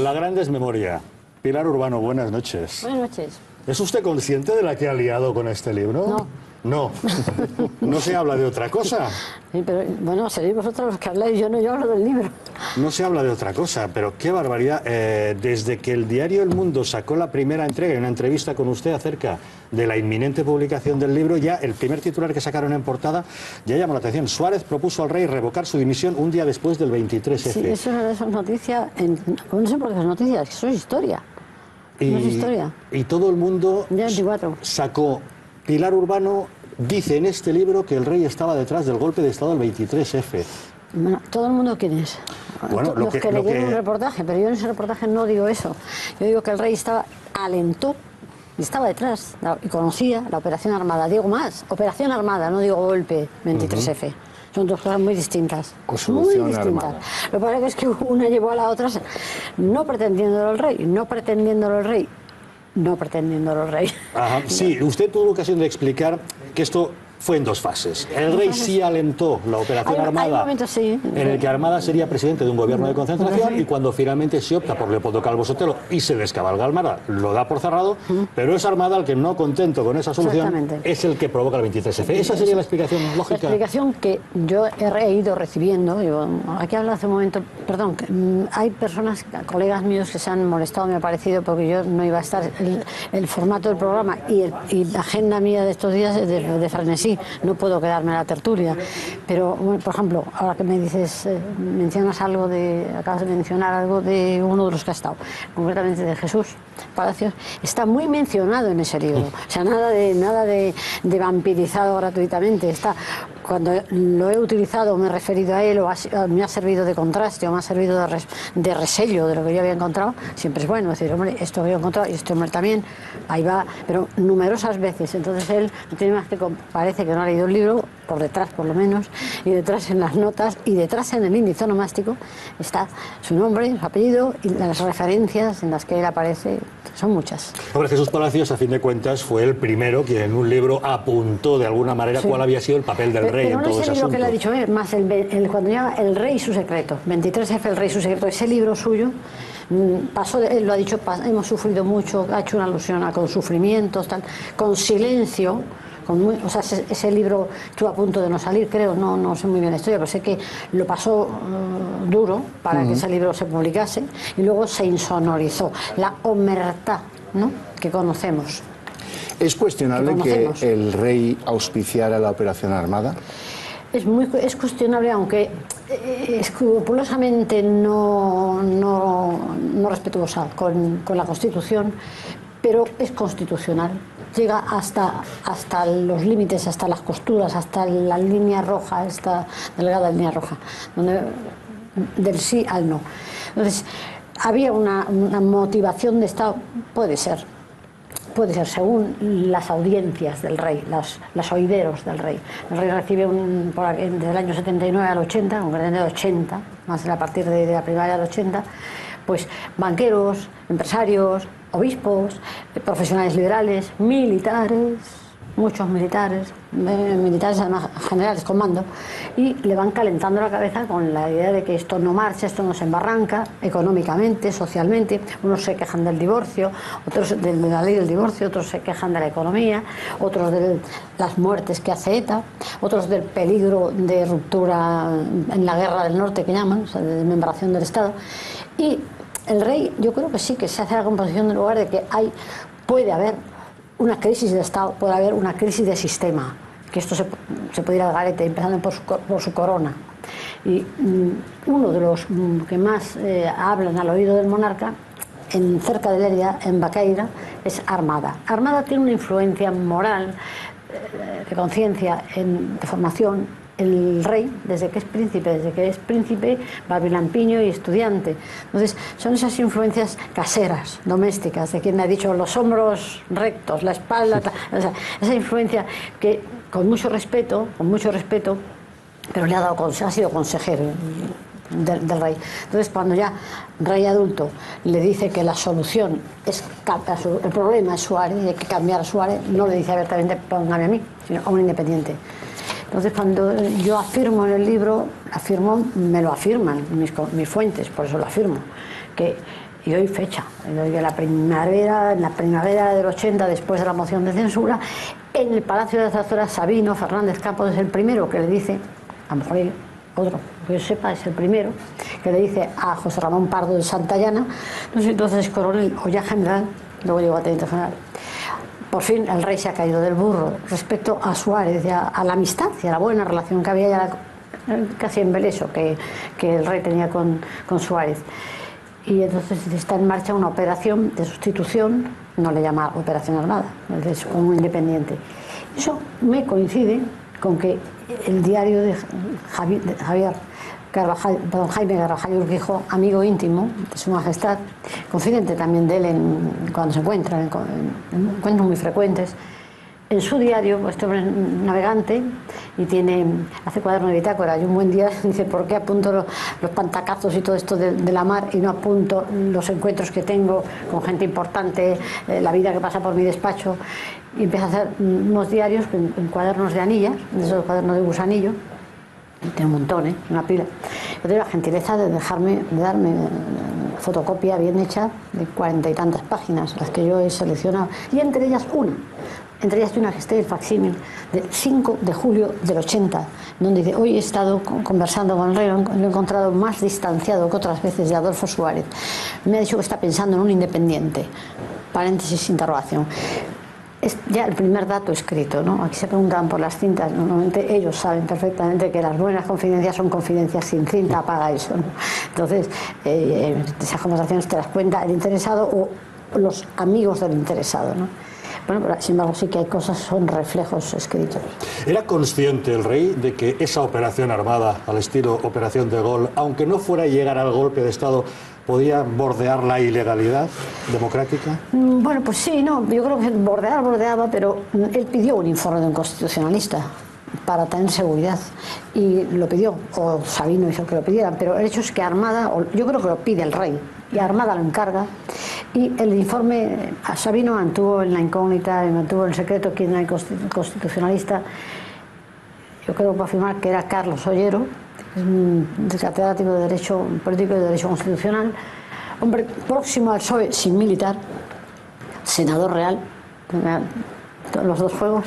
La gran desmemoria. Pilar Urbano, buenas noches. Buenas noches. ¿Es usted consciente de la que ha liado con este libro? No. No. ¿No se habla de otra cosa? Sí, pero bueno, seréis vosotros los que habláis, yo no, yo hablo del libro. No se habla de otra cosa, pero qué barbaridad. Eh, desde que el diario El Mundo sacó la primera entrega, en una entrevista con usted acerca de la inminente publicación del libro, ya el primer titular que sacaron en portada ya llamó la atención. Suárez propuso al rey revocar su dimisión un día después del 23F. Sí, eso es noticia, en, no sé por qué es noticia, eso es historia. Y, no es historia. y todo el mundo Ya 24. sacó. Pilar Urbano dice en este libro que el rey estaba detrás del golpe de Estado del 23F. Bueno, todo el mundo quién es. Bueno, lo los que- que, lo leyeron que- un reportaje, pero yo en ese reportaje no digo eso. Yo digo que el rey estaba alentó y estaba detrás y conocía la operación armada. Digo más, operación armada, no digo golpe 23F. Son dos cosas muy distintas. Muy distintas. armada. Lo que pasa es que una llevó a la otra no pretendiéndolo el rey, no pretendiéndolo el rey, no pretendiéndolo rey. Ajá, Sí, usted tuvo ocasión de explicar que esto fue en dos fases. El rey sí alentó la operación Hay- hay armada, momentos, sí. en el que Armada sería presidente de un gobierno de concentración y cuando finalmente se opta por Leopoldo Calvo Sotelo y se descabalga Armada, lo da por cerrado, pero es Armada el que no contento con esa solución es el que provoca el 23F. Esa sería la explicación La lógica. explicación que yo he ido recibiendo, yo, aquí habla hace un momento, perdón, que, mm, hay personas, colegas míos que se han molestado, me ha parecido, porque yo no iba a estar, el, el formato del programa y, el- y la agenda mía de estos días es de, de frenesí, no puedo quedarme a la tertulia. Pero, por ejemplo, ahora que me dices, eh, mencionas algo de, acabas de mencionar algo de uno de los que ha estado, concretamente de Jesús Palacios, está muy mencionado en ese libro. O sea, nada de, nada de vampirizado gratuitamente. Está, cuando lo he utilizado, me he referido a él, o ha me ha servido de contraste, o me ha servido de, res- de resello de lo que yo había encontrado, siempre es bueno decir, hombre, esto había encontrado y este hombre también, ahí va, pero numerosas veces. Entonces él no tiene más que, parece que no ha leído el libro, por detrás por lo menos, y detrás en las notas, y detrás en el índice onomástico está su nombre, su apellido y las referencias en las que él aparece, son muchas. Hombre, Jesús Palacios, a fin de cuentas, fue el primero quien en un libro apuntó de alguna manera Sí. cuál había sido el papel del Pero- rey pero en no todo es ese asunto. que le ha dicho él, más el, el- cuando llama El Rey y su secreto, 23F, El Rey y su secreto, ese libro suyo, mm, pasó, él lo ha dicho, hemos sufrido mucho, ha hecho una alusión a con sufrimientos, tal, con silencio. Con muy- o sea, ese, ese libro estuvo a punto de no salir, creo, no, no sé muy bien la historia, pero sé que lo pasó eh, duro para que ese libro se publicase y luego se insonorizó. La omertá, ¿no? que conocemos. ¿Es cuestionable Que el rey auspiciara la operación armada? Es, muy, es cuestionable, aunque eh, escrupulosamente no, no, no respetuosa con, con la Constitución, pero es constitucional. Llega hasta, hasta los límites, hasta las costuras, hasta la línea roja, esta delgada línea roja, donde, del sí al no. Entonces, había una, una motivación de Estado, puede ser, Puede ser según las audiencias del rey, las, las oideros del rey. El rey recibe un, por desde el año 79 al 80, concretamente el 80, más a partir de, de la primaria del 80, pues banqueros, empresarios, obispos, profesionales liberales, militares, muchos militares, eh, militares además generales con mando, y le van calentando la cabeza con la idea de que esto no marcha, esto no se embarranca económicamente, socialmente. Unos se quejan del divorcio, otros de la ley del divorcio, otros se quejan de la economía, otros de las muertes que hace ETA, otros del peligro de ruptura en la guerra del norte que llaman, o sea, de desmembración del Estado. Y el rey, yo creo que sí que se hace la composición en lugar de que hay, puede haber una crisis de Estado, puede haber una crisis de sistema, que esto se, se puede ir al garete, empezando por su, por su corona. Y mm, uno de los mm, que más eh, hablan al oído del monarca, en, cerca de Lerida, en Baqueira, es Armada. Armada tiene una influencia moral, eh, de conciencia, en- de formación, el rey, desde que es príncipe, desde que es príncipe, babilampiño y estudiante. Entonces, son esas influencias caseras, domésticas, de quien me ha dicho los hombros rectos, la espalda, ta- o sea, esa influencia que con mucho respeto, con mucho respeto, pero le ha dado ha sido consejero del, del rey. Entonces, cuando ya rey adulto le dice que la solución es el problema es Suárez y hay que cambiar a Suárez, no le dice abiertamente póngame a mí, sino a un independiente. Entonces, cuando yo afirmo en el libro, afirmo, me lo afirman mis, mis fuentes, por eso lo afirmo, que y hoy fecha, en la primavera, en la primavera del 80, después de la moción de censura, en el Palacio de Zarzuela, Sabino Fernández Campos es el primero que le dice, a lo mejor hay otro, que yo sepa, es el primero, que le dice a José Ramón Pardo de Santayana, no sé entonces coronel o ya general, luego llegó a teniente general. Por fin el rey se ha caído del burro respecto a Suárez, a, la amistad a la buena relación que había ya casi embeleso que, que el rey tenía con, con Suárez y entonces está en marcha una operación de sustitución, no le llama operación armada, es un independiente. Eso me coincide con que el diario de Javier, Carvajal, perdón, Jaime Carvajal Urquijo, amigo íntimo de su majestad, confidente también de él en, cuando se encuentran, en encuentros muy frecuentes, en su diario, este hombre navegante y tiene, hace cuaderno de bitácora y un buen día dice, ¿por qué apunto los, pantacazos y todo esto de, la mar y no apunto los encuentros que tengo con gente importante, eh, la vida que pasa por mi despacho? Y empieza a hacer unos diarios en, cuadernos de anillas, de esos cuadernos de gusanillo, tiene un montón, ¿eh? una pila. Yo tengo la gentileza de dejarme, de darme eh, fotocopia bien hecha de cuarenta y tantas páginas, las que yo he seleccionado, y entre ellas una entre ellas una gesté el facsímil del 5 de julio del 80, donde dice, hoy he estado conversando con el rey, lo he encontrado más distanciado que otras veces de Adolfo Suárez. Me ha dicho que está pensando en un independiente. Paréntesis, interrogación. Es ya el primer dato escrito, ¿no? Aquí se preguntan por las cintas, normalmente ellos saben perfectamente que las buenas confidencias son confidencias sin cinta, apaga eso, Entonces, eh, esas conversaciones te las cuenta el interesado o los amigos del interesado, ¿no? Bueno, pero sin embargo sí que hay cosas, son reflejos escritos. ¿Era consciente el rey de que esa operación armada, al estilo Operación de Gol, aunque no fuera llegar al golpe de Estado, podía bordear la ilegalidad democrática? Mm, bueno, pues sí, no, yo creo que bordear, bordeaba, pero él pidió un informe de un constitucionalista para tener seguridad y lo pidió, o Sabino hizo que lo pidieran, pero el hecho es que Armada, yo creo que lo pide el rey, y Armada lo encarga, y el informe, Sabino mantuvo en la incógnita, mantuvo el secreto quién era el constitucionalista. Yo creo que afirmar que era Carlos Ollero, un catedrático de Derecho Político y de Derecho Constitucional, hombre próximo al PSOE sin militar, senador real, los dos juegos,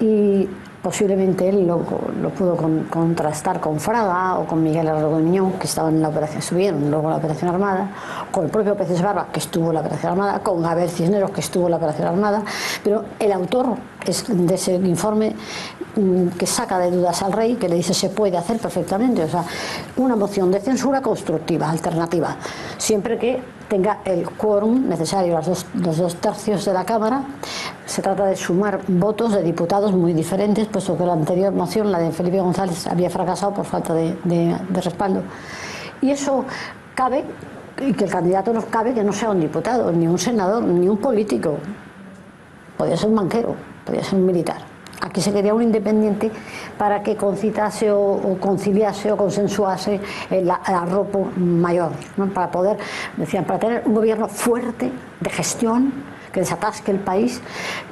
y posiblemente él lo, pudo contrastar con Fraga o con Miguel Arroyo que estaban en la operación, estuvieron luego la operación armada, con el propio Peces Barba, que estuvo en la operación armada, con Gabriel Cisneros, que estuvo en la operación armada, pero el autor de ese informe mm, que saca de dudas al rey, que le dice se puede hacer perfectamente, o sea, una moción de censura constructiva, alternativa, siempre que tenga el quórum necesario, los dos, los dos tercios de la Cámara. Se trata de sumar votos de diputados muy diferentes, puesto que la anterior moción, la de Felipe González, había fracasado por falta de, respaldo. Y eso cabe, y que el candidato no cabe que no sea un diputado, ni un senador, ni un político. Podría ser un banquero, podría ser un militar. Aquí se quería un independiente para que concitase o, conciliase o consensuase el, arropo mayor, para poder, decían, para tener un gobierno fuerte de gestión que desatasque el país,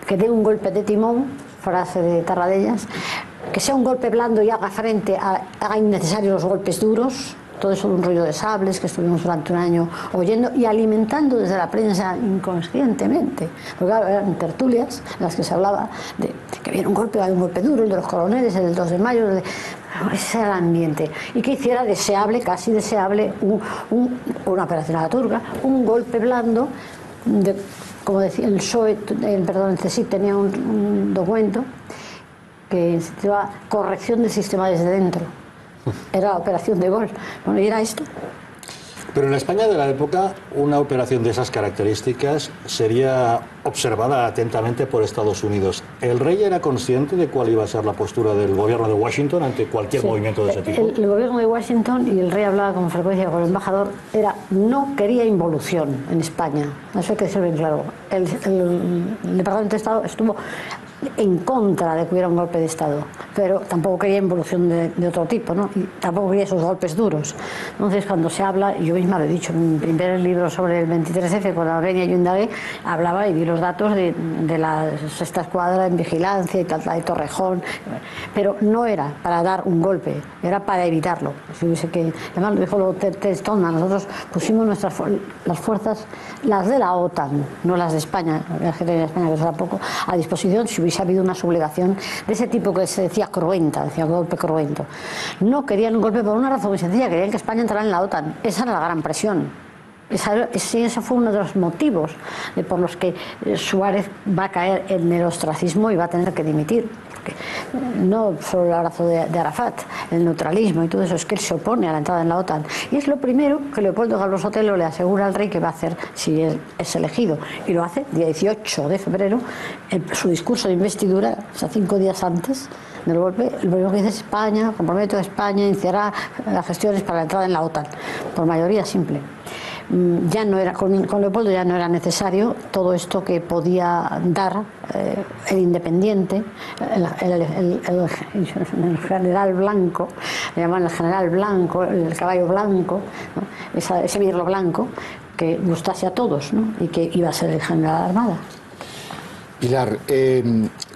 que dé un golpe de timón, frase de Tarradellas, que sea un golpe blando y haga frente, a, haga innecesarios los golpes duros, todo eso de un rollo de sables que estuvimos durante un año oyendo y alimentando desde la prensa inconscientemente. Porque eran tertulias en las que se hablaba de que había un golpe, había un golpe duro, el de los coroneles, el del 2 de mayo, ese era el ambiente. Y que hiciera deseable, casi deseable, una operación a la turca, un golpe blando, como decía el PSOE, el, perdón, el CSIC tenía un, un documento que se Corrección del sistema desde dentro era la operación de gol. Bueno, y era esto. Pero en la España de la época, una operación de esas características sería observada atentamente por Estados Unidos. ¿El rey era consciente de cuál iba a ser la postura del gobierno de Washington ante cualquier movimiento de ese tipo? El, gobierno de Washington, y el rey hablaba con frecuencia con el embajador, era no quería involución en España. Eso hay que decirlo bien claro. El, el Departamento de Estado estuvo en contra de que hubiera un golpe de Estado pero tampoco quería involución de, de, otro tipo, ¿no? Y tampoco quería esos golpes duros. Entonces, cuando se habla, yo misma lo he dicho, en mi primer libro sobre el 23F, cuando venía yo indagué, hablaba y vi los datos de, de la sexta escuadra en vigilancia y tal, de Torrejón, pero no era para dar un golpe, era para evitarlo. Si hubiese que, además lo dijo Ted Stoneman, nosotros pusimos nuestras las fuerzas, las de la OTAN, no las de España, la gente de España que será poco, a disposición si hubiese habido una sublevación de ese tipo que se decía cruenta, decía golpe cruento. No querían un golpe por una razón muy sencilla, querían que España entrara en la OTAN. Esa era la gran presión. Esa, ese fue uno de los motivos de por los que Suárez va a caer en el ostracismo y va a tener que dimitir. No solo el abrazo de, Arafat, el neutralismo y todo eso, es que él se opone a la entrada en la OTAN. Y es lo primero que Leopoldo Galo Sotelo le asegura al rey que va a hacer si es, es elegido. Y lo hace el día 18 de febrero, en su discurso de investidura, o sea, cinco días antes del golpe, lo primero que dice es España, comprometo a España, iniciará las gestiones para la entrada en la OTAN, por mayoría simple. Ya no era con, con, Leopoldo ya no era necesario todo esto que podía dar eh, el independiente el, general blanco le llaman el general blanco el caballo blanco ese birlo blanco que gustase a todos y que iba a ser el general armada Pilar, eh,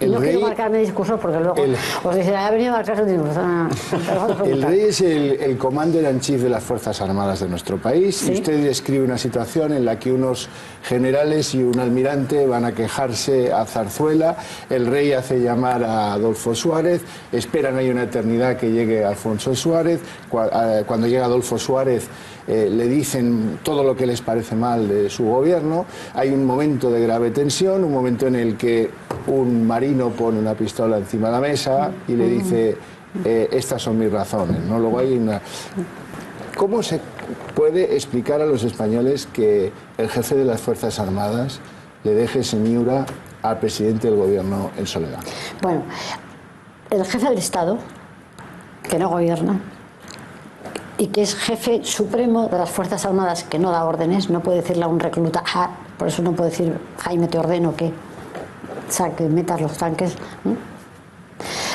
el no rey... quiero marcarme discursos porque luego el, os dicen, ha venido a marcarse un discurso. el rey es el, el commander in chief de las Fuerzas Armadas de nuestro país Sí. y usted describe una situación en la que unos generales y un almirante van a quejarse a Zarzuela, el rey hace llamar a Adolfo Suárez, esperan ahí una eternidad que llegue Alfonso Suárez, eh, cuando llega Adolfo Suárez eh, le dicen todo lo que les parece mal de su gobierno, hay un momento de grave tensión, un momento en el que un marino pone una pistola encima de la mesa y le dice, eh, estas son mis razones, ¿no? Luego hay una... ¿Cómo se puede explicar a los españoles que el jefe de las Fuerzas Armadas le deje señura al presidente del gobierno en soledad? Bueno, el jefe del Estado, que no gobierna, y que es jefe supremo de las Fuerzas Armadas, que no da órdenes, no puede decirle a un recluta, ah, por eso no puede decir, Jaime, te ordeno que, o sea, que metas los tanques.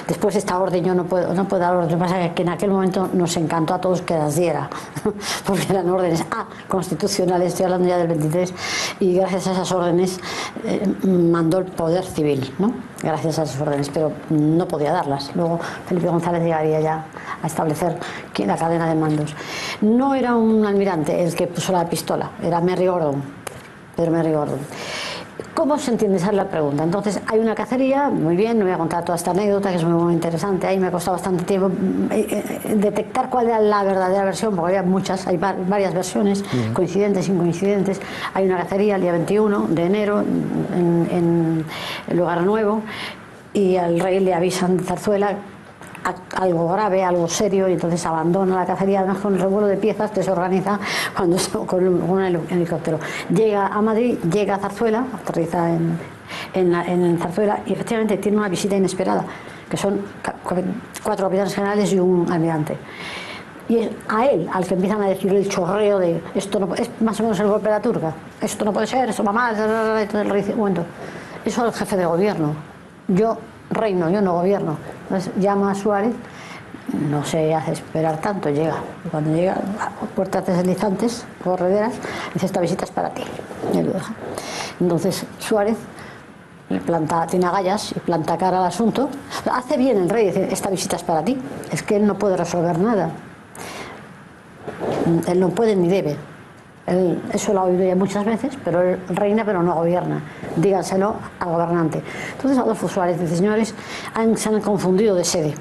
Después esta orden yo no puedo, no puedo dar orden, lo que pasa es que en aquel momento nos encantó a todos que las diera, porque eran órdenes A, constitucionales, estoy hablando ya del 23, y gracias a esas órdenes eh, mandó el poder civil, ¿no? Gracias a esas órdenes, pero no podía darlas. Luego Felipe González llegaría ya a establecer la cadena de mandos. No era un almirante el que puso la pistola, era Merry Gordon, Pedro Merry Gordon. ¿Cómo se entiende esa es la pregunta? Entonces, hay una cacería, muy bien, no voy a contar toda esta anécdota que es muy, muy interesante, ahí me ha costado bastante tiempo eh, eh, detectar cuál era la verdadera versión, porque había muchas, hay va- varias versiones, coincidentes, incoincidentes. Hay una cacería el día 21 de enero en, en el lugar nuevo y al rey le avisan de Zarzuela algo grave, algo serio, y entonces abandona la cacería, además con el revuelo de piezas, desorganiza cuando está con un, un heli- helicóptero. Llega a Madrid, llega a Zarzuela, aterriza en, en, la- en Zarzuela, y efectivamente tiene una visita inesperada, que son cuatro capitanes generales y un almirante. Y es a él al que empiezan a decir el chorreo de esto no, es más o menos el golpe de la turca, esto no puede ser, esto va mal, y entonces el un momento, eso es el jefe de gobierno, yo reino, yo no gobierno. Entonces llama a Suárez, no se hace esperar tanto, llega. Cuando llega, puertas deslizantes, correderas, dice, esta visita es para ti. Entonces Suárez planta, tiene agallas y planta cara al asunto. Hace bien el rey, dice, esta visita es para ti. Es que él no puede resolver nada. Él no puede ni debe. Él- eso lo ha oído ya muchas veces, pero él reina pero no gobierna. Díganselo al gobernante. Entonces Adolfo Suárez dice, señores, han- se han confundido de sede.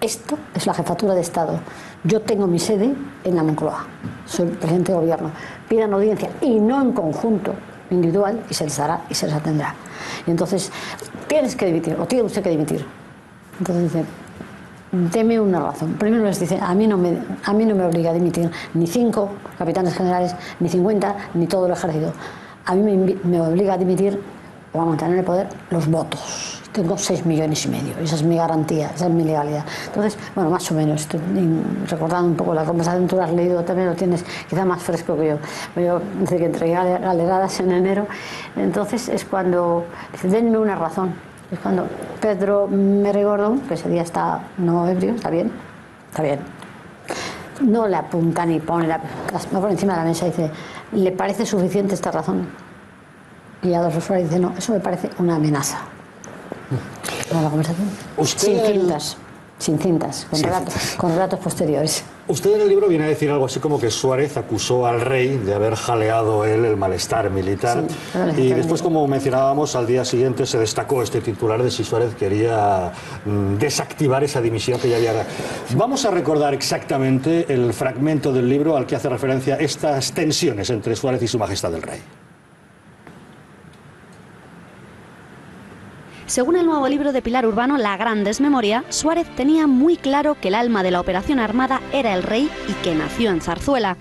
Esto es la jefatura de Estado. Yo tengo mi sede en la Moncloa. Soy presidente de gobierno. Pidan audiencia y no en conjunto, individual, y se les dará y se les atendrá. Y entonces, tienes que dimitir, o tiene usted que dimitir. Entonces dice, deme una razón. Primero les dice, a mí no me, a mí no me obliga a dimitir ni cinco capitanes generales, ni 50, ni todo el ejército. A mí me, me obliga a dimitir o a mantener el poder los votos. Tengo 6 millones y medio, esa es mi garantía, esa es mi legalidad. Entonces, bueno, más o menos, in- recordando un poco la conversación, tú la has leído, también lo tienes quizá más fresco que yo. Yo, desde que entregué gale- galeradas en enero, entonces es cuando dice, denme una razón. Es cuando Pedro Merregordón, que ese día está no ebrio, está bien, está bien, no le apunta ni pone la, por encima de la mesa y dice, ¿le parece suficiente esta razón? Y Adolfo Suárez dice, no, eso me parece una amenaza. la conversación. Sin cintas, sin cintas, con, relatos, con relatos posteriores. Usted en el libro viene a decir algo así como que Suárez acusó al rey de haber jaleado él el malestar militar. y después, como mencionábamos, al día siguiente se destacó este titular de si Suárez quería mm, desactivar esa dimisión que ya había. Vamos a recordar exactamente el fragmento del libro al que hace referencia estas tensiones entre Suárez y su majestad el rey. Según el nuevo libro de Pilar Urbano, La Gran Desmemoria, Suárez tenía muy claro que el alma de la operación armada era el rey y que nació en Zarzuela.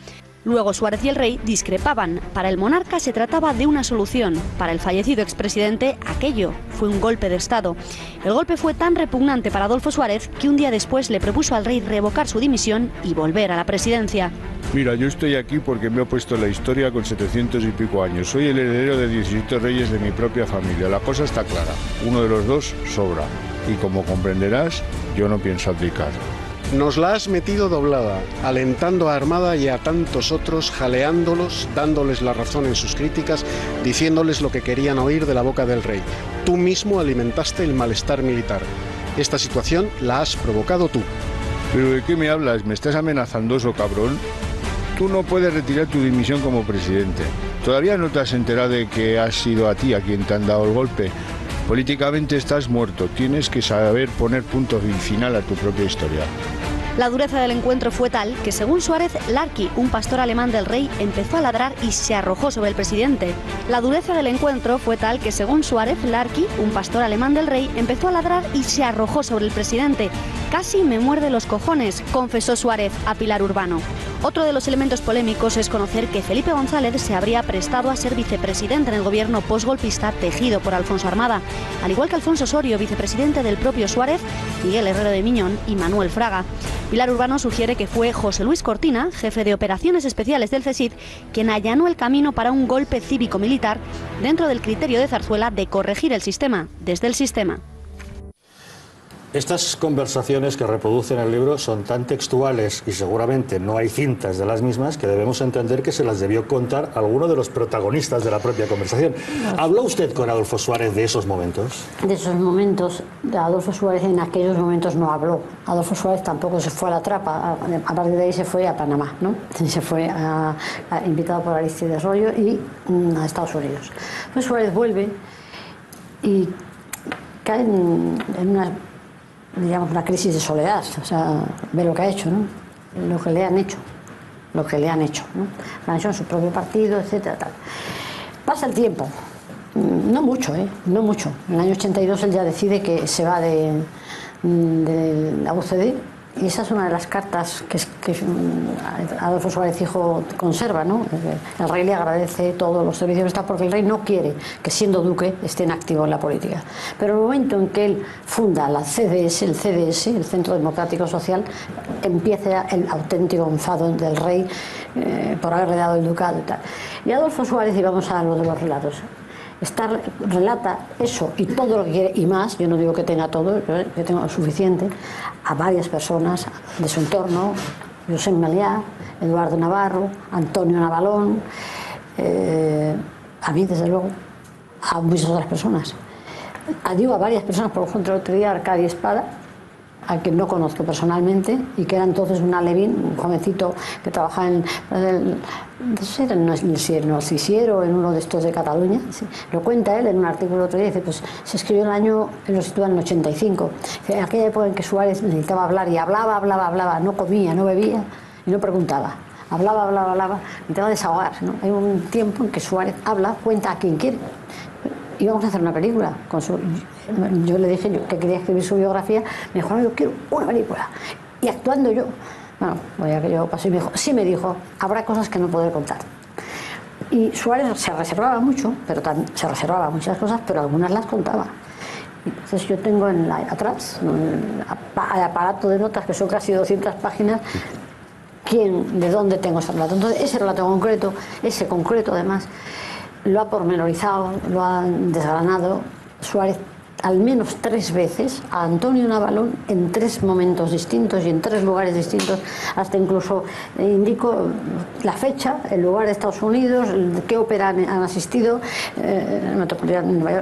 Luego Suárez y el rey discrepaban. Para el monarca se trataba de una solución. Para el fallecido expresidente, aquello fue un golpe de Estado. El golpe fue tan repugnante para Adolfo Suárez que un día después le propuso al rey revocar su dimisión y volver a la presidencia. Mira, yo estoy aquí porque me ha puesto la historia con 700 y pico años. Soy el heredero de 17 reyes de mi propia familia. La cosa está clara. Uno de los dos sobra. Y como comprenderás, yo no pienso abdicar. Nos la has metido doblada, alentando a Armada y a tantos otros, jaleándolos, dándoles la razón en sus críticas, diciéndoles lo que querían oír de la boca del rey. Tú mismo alimentaste el malestar militar. Esta situación la has provocado tú. ¿Pero de qué me hablas? ¿Me estás amenazando eso, cabrón? Tú no puedes retirar tu dimisión como presidente. Todavía no te has enterado de que has sido a ti a quien te han dado el golpe. Políticamente estás muerto. Tienes que saber poner punto final a tu propia historia. La dureza del encuentro fue tal que, según Suárez, Larky, un pastor alemán del rey, empezó a ladrar y se arrojó sobre el presidente. La dureza del encuentro fue tal que, según Suárez, Larky, un pastor alemán del rey, empezó a ladrar y se arrojó sobre el presidente. Casi me muerde los cojones, confesó Suárez a Pilar Urbano. Otro de los elementos polémicos es conocer que Felipe González se habría prestado a ser vicepresidente en el gobierno postgolpista tejido por Alfonso Armada, al igual que Alfonso Osorio, vicepresidente del propio Suárez, Miguel Herrero de Miñón y Manuel Fraga. Pilar Urbano sugiere que fue José Luis Cortina, jefe de operaciones especiales del CESID, quien allanó el camino para un golpe cívico-militar dentro del criterio de Zarzuela de corregir el sistema desde el sistema. Estas conversaciones que reproducen el libro son tan textuales y seguramente no hay cintas de las mismas que debemos entender que se las debió contar alguno de los protagonistas de la propia conversación. ¿Habló usted con Adolfo Suárez de esos momentos? De esos momentos, Adolfo Suárez en aquellos momentos no habló. Adolfo Suárez tampoco se fue a la trapa, a partir de ahí se fue a Panamá, ¿no? Se fue invitado por Aristides Rollo y mm, a Estados Unidos. Pues Suárez vuelve y cae en, en una digamos, una crisis de soledad, o sea, ve lo que ha hecho, ¿no? Lo que le han hecho, lo que le han hecho, ¿no? Lo han hecho en su propio partido, etcétera, tal. Pasa el tiempo, mm, no mucho, ¿eh? No mucho. En el año 82 él ya decide que se va de, mm, de la UCD y esa es una de las cartas que, mm, Adolfo Suárez Hijo conserva, ¿no? El rey le agradece todos los servicios que está porque el rey no quiere que siendo duque esté en activo en la política. Pero el momento en que él funda la CDS, el CDS, el Centro Democrático Social, empieza el auténtico enfado del rey eh, por haberle dado el ducado y tal. Y Adolfo Suárez, y vamos a lo de los relatos, Está, relata eso y todo lo que quiere y más, yo no digo que tenga todo, yo tengo suficiente, a varias personas de su entorno, José Meliá, Eduardo Navarro, Antonio Navalón, eh, a mí desde luego, a muchas otras personas. Digo a varias personas, por ejemplo, el otro día Arcadia Espada, a quien no conozco personalmente y que era entonces un alevín, un jovencito que trabajaba en el noticiero, en uno de estos de Cataluña. Lo cuenta él en un artículo otro día, dice, pues se escribió el año, lo sitúa en el 85, en aquella época en que Suárez necesitaba hablar y hablaba, hablaba, hablaba, no comía, no bebía y no preguntaba. Hablaba, hablaba, hablaba, intentaba desahogar. ¿no? Hay un tiempo en que Suárez habla, cuenta a quien quiere íbamos a hacer una película. Con su, yo le dije que quería escribir su biografía, me dijo, no, yo quiero una película. Y actuando yo, bueno, voy a que yo pasé y me dijo, sí me dijo, habrá cosas que no podré contar. Y Suárez se reservaba mucho, pero se reservaba muchas cosas, pero algunas las contaba. Entonces yo tengo en la, atrás el aparato de notas, que son casi 200 páginas, quién, de dónde tengo ese relato. Entonces ese relato concreto, ese concreto además, lo ha pormenorizado, lo ha desgranado. Suárez al menos tres veces a Antonio Navalón en tres momentos distintos y en tres lugares distintos, hasta incluso eh, indico la fecha, el lugar de Estados Unidos, qué ópera han, asistido, eh,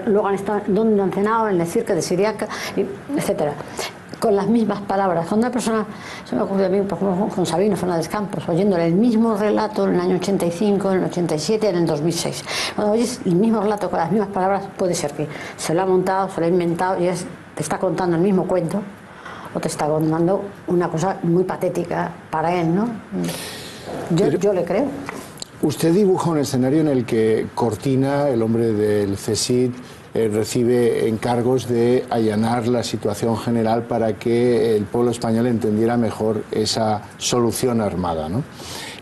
luego han estado, dónde han cenado, en el circo de Siriaca, etcétera con las mismas palabras. Cuando una persona, se me ocurrió a mí, por ejemplo, con Sabino Fernández Campos, oyéndole el mismo relato en el año 85, en el 87, en el 2006. Cuando oyes el mismo relato con las mismas palabras, puede ser que se lo ha montado, se lo ha inventado y es, te está contando el mismo cuento o te está contando una cosa muy patética para él, ¿no? Yo, yo le creo. Usted dibuja un escenario en el que Cortina, el hombre del CESID, eh, recibe encargos de allanar la situación general para que el pueblo español entendiera mejor esa solución armada. ¿no?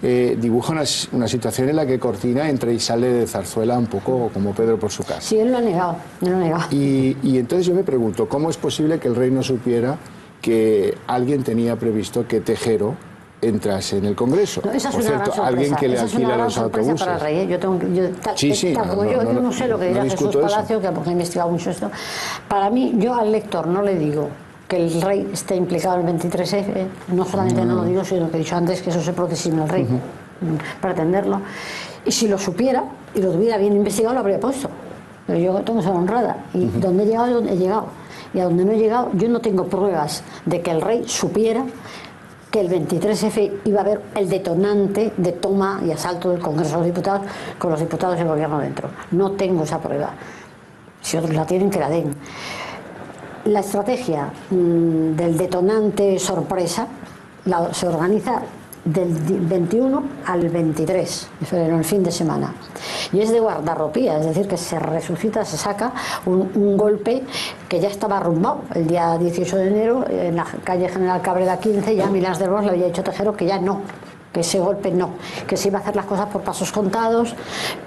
Eh, dibuja una, situación en la que Cortina entra y sale de Zarzuela un poco como Pedro por su casa. Sí, él lo ha negado. Lo ha negado. Y, y entonces yo me pregunto, ¿cómo es posible que el rey no supiera que alguien tenía previsto que Tejero entras en el Congreso. No, esa es Por cierto, alguien que le alquila los autobuses. Para el rey, ¿eh? yo tengo, yo, tal, sí, sí, tal, como no, yo, yo, no, sé lo que dirá Jesús Palacio, que porque he investigado mucho esto. Para mí, yo al lector no le digo que el rey esté implicado en el 23F, no solamente no lo mm. digo, sino que he dicho antes que eso se produce sin el rey, mm. para entenderlo. Y si lo supiera y lo tuviera bien investigado, lo habría puesto. Pero yo tengo que ser honrada. Y donde he llegado, he llegado. Y a donde no he llegado, yo no tengo pruebas de que el rey supiera que el 23F iba a haber el detonante de toma y asalto del Congreso de los Diputados con los diputados del gobierno dentro. No tengo esa prueba. Si otros la tienen, que la den. La estrategia mm, del detonante sorpresa se organiza del 21 al 23 de febrero, el fin de semana. Y es de guardarropía, es decir, que se resucita, se saca un, golpe que ya estaba arrumbado el día 18 de enero en la calle General Cabrera 15, ya Milás de Bos le había dicho Tejero que ya no, que ese golpe no, que se iba a hacer las cosas por pasos contados,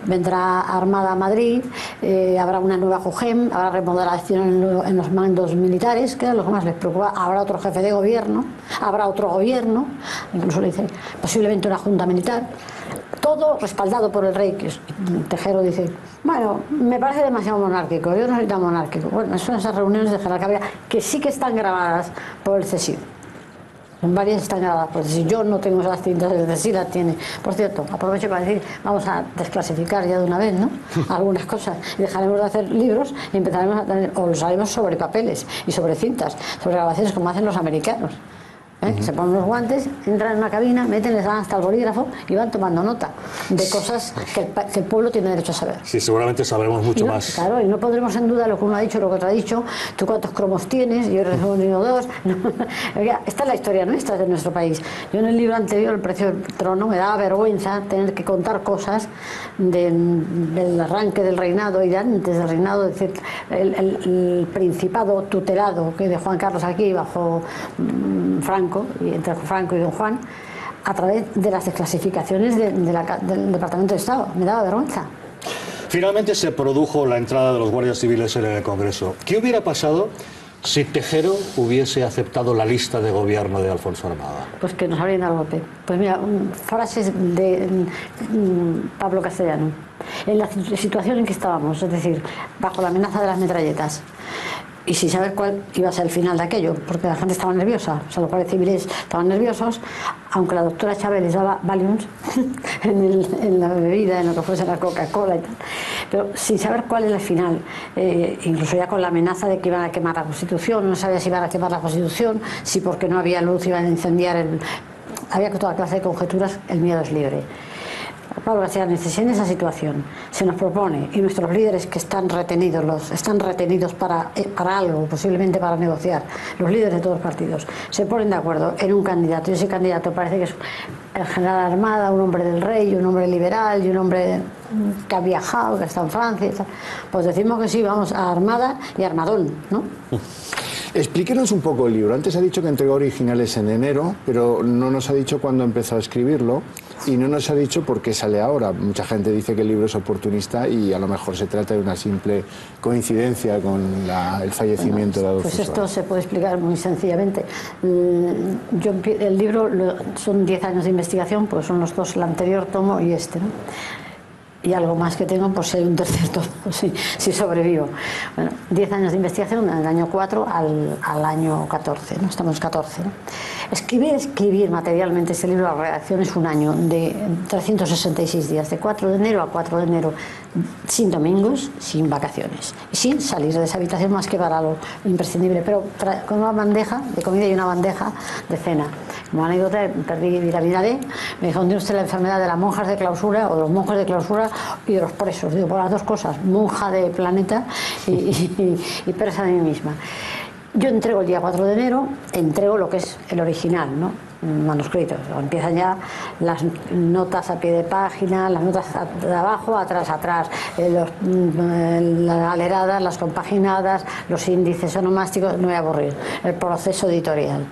vendrá Armada a Madrid, eh, habrá una nueva JUGEM, habrá remodelación en, los mandos militares, que es lo que más les preocupa, habrá otro jefe de gobierno, habrá otro gobierno, incluso le dice posiblemente una junta militar, todo respaldado por el rey, que Tejero dice, bueno, me parece demasiado monárquico, yo no soy tan monárquico. Bueno, son esas reuniones de Cabrera que sí que están grabadas por el CESID. Están grabadas, porque si yo no tengo esas cintas, el sí las tiene. Por cierto, aprovecho para decir, vamos a desclasificar ya de una vez, ¿no? Algunas cosas. Y dejaremos de hacer libros y empezaremos a tener, o los haremos sobre papeles y sobre cintas, sobre grabaciones como hacen los americanos. ¿Eh? Se ponen los guantes, entran en una cabina, meten, les dan hasta el bolígrafo y van tomando nota de cosas que el, pueblo tiene derecho a saber. Sí, seguramente sabremos mucho más. Claro, y no podremos en duda lo que uno ha dicho, lo que otro ha dicho, tú cuántos cromos tienes, yo he respondido dos. Esta es la historia nuestra de nuestro país. Yo en el libro anterior, El precio del trono, me daba vergüenza tener que contar cosas del arranque del reinado y de antes del reinado, es decir, el, el principado tutelado que de Juan Carlos aquí bajo mm, Franco y entre Franco y Don Juan, a través de las desclasificaciones del Departamento de Estado. Me daba vergüenza. Finalmente se produjo la entrada de los guardias civiles en el Congreso. ¿Qué hubiera pasado si Tejero hubiese aceptado la lista de gobierno de Alfonso Armada? Pues que nos habrían dado golpe. Pues mira, frases de mm, Pablo Castellano. En la situación en que estábamos, es decir, bajo la amenaza de las metralletas, y sin saber cuál iba a ser el final de aquello, porque la gente estaba nerviosa, o sea, los guardias civiles estaban nerviosos, aunque la doctora Chávez les daba Valiums en, la bebida, en lo que fuese la Coca-Cola y tal, pero sin saber cuál es el final, eh, incluso ya con la amenaza de que iban a quemar la Constitución, no sabía si iban a quemar la Constitución, si porque no había luz iban a incendiar el... Había toda clase de conjeturas, el miedo es libre. En esa situación se nos propone y nuestros líderes que están retenidos, los, están retenidos para, eh, para algo, posiblemente para negociar, los líderes de todos los partidos, se ponen de acuerdo en un candidato y ese candidato parece que es el general Armada, un hombre del rey, un hombre liberal y un hombre que ha viajado, que está en Francia, pues decimos que sí, vamos a Armada y Armadón, ¿no? Explíquenos un poco el libro. Antes ha dicho que entregó originales en enero, pero no nos ha dicho cuándo empezó a escribirlo y no nos ha dicho por qué sale ahora. Mucha gente dice que el libro es oportunista y a lo mejor se trata de una simple coincidencia con el fallecimiento de Adolfo Pues esto se puede explicar muy sencillamente. Mm, yo, el libro son 10 años de investigación, pues son los dos, el anterior tomo y este. Y algo más que tengo por si un tercer tomo, si, si sobrevivo. Bueno, 10 años de investigación, del año 4 al, al año 14, ¿no? estamos 14. ¿no? Escribir, escribir materialmente este libro, la redacción es un año de 366 días, de 4 de enero a 4 de enero, sin domingos, sin vacaciones, sin salir de esa habitación más que para lo imprescindible, pero con una bandeja de comida y una bandeja de cena. Como anécdota, perdí vitamina D, me dijo, ¿tiene usted la enfermedad de las monjas de clausura o de los monjes de clausura y de los presos? Digo, por las dos cosas, monja de planeta y- y presa de mí misma. Yo entrego el día 4 de enero, entrego lo que es el original, ¿no? Manuscrito. Empiezan ya las notas a pie de página, las notas de abajo, atrás, atrás, eh, los, mm, eh, las aleradas, las compaginadas, los índices onomásticos, no voy a aburrir, el proceso editorial.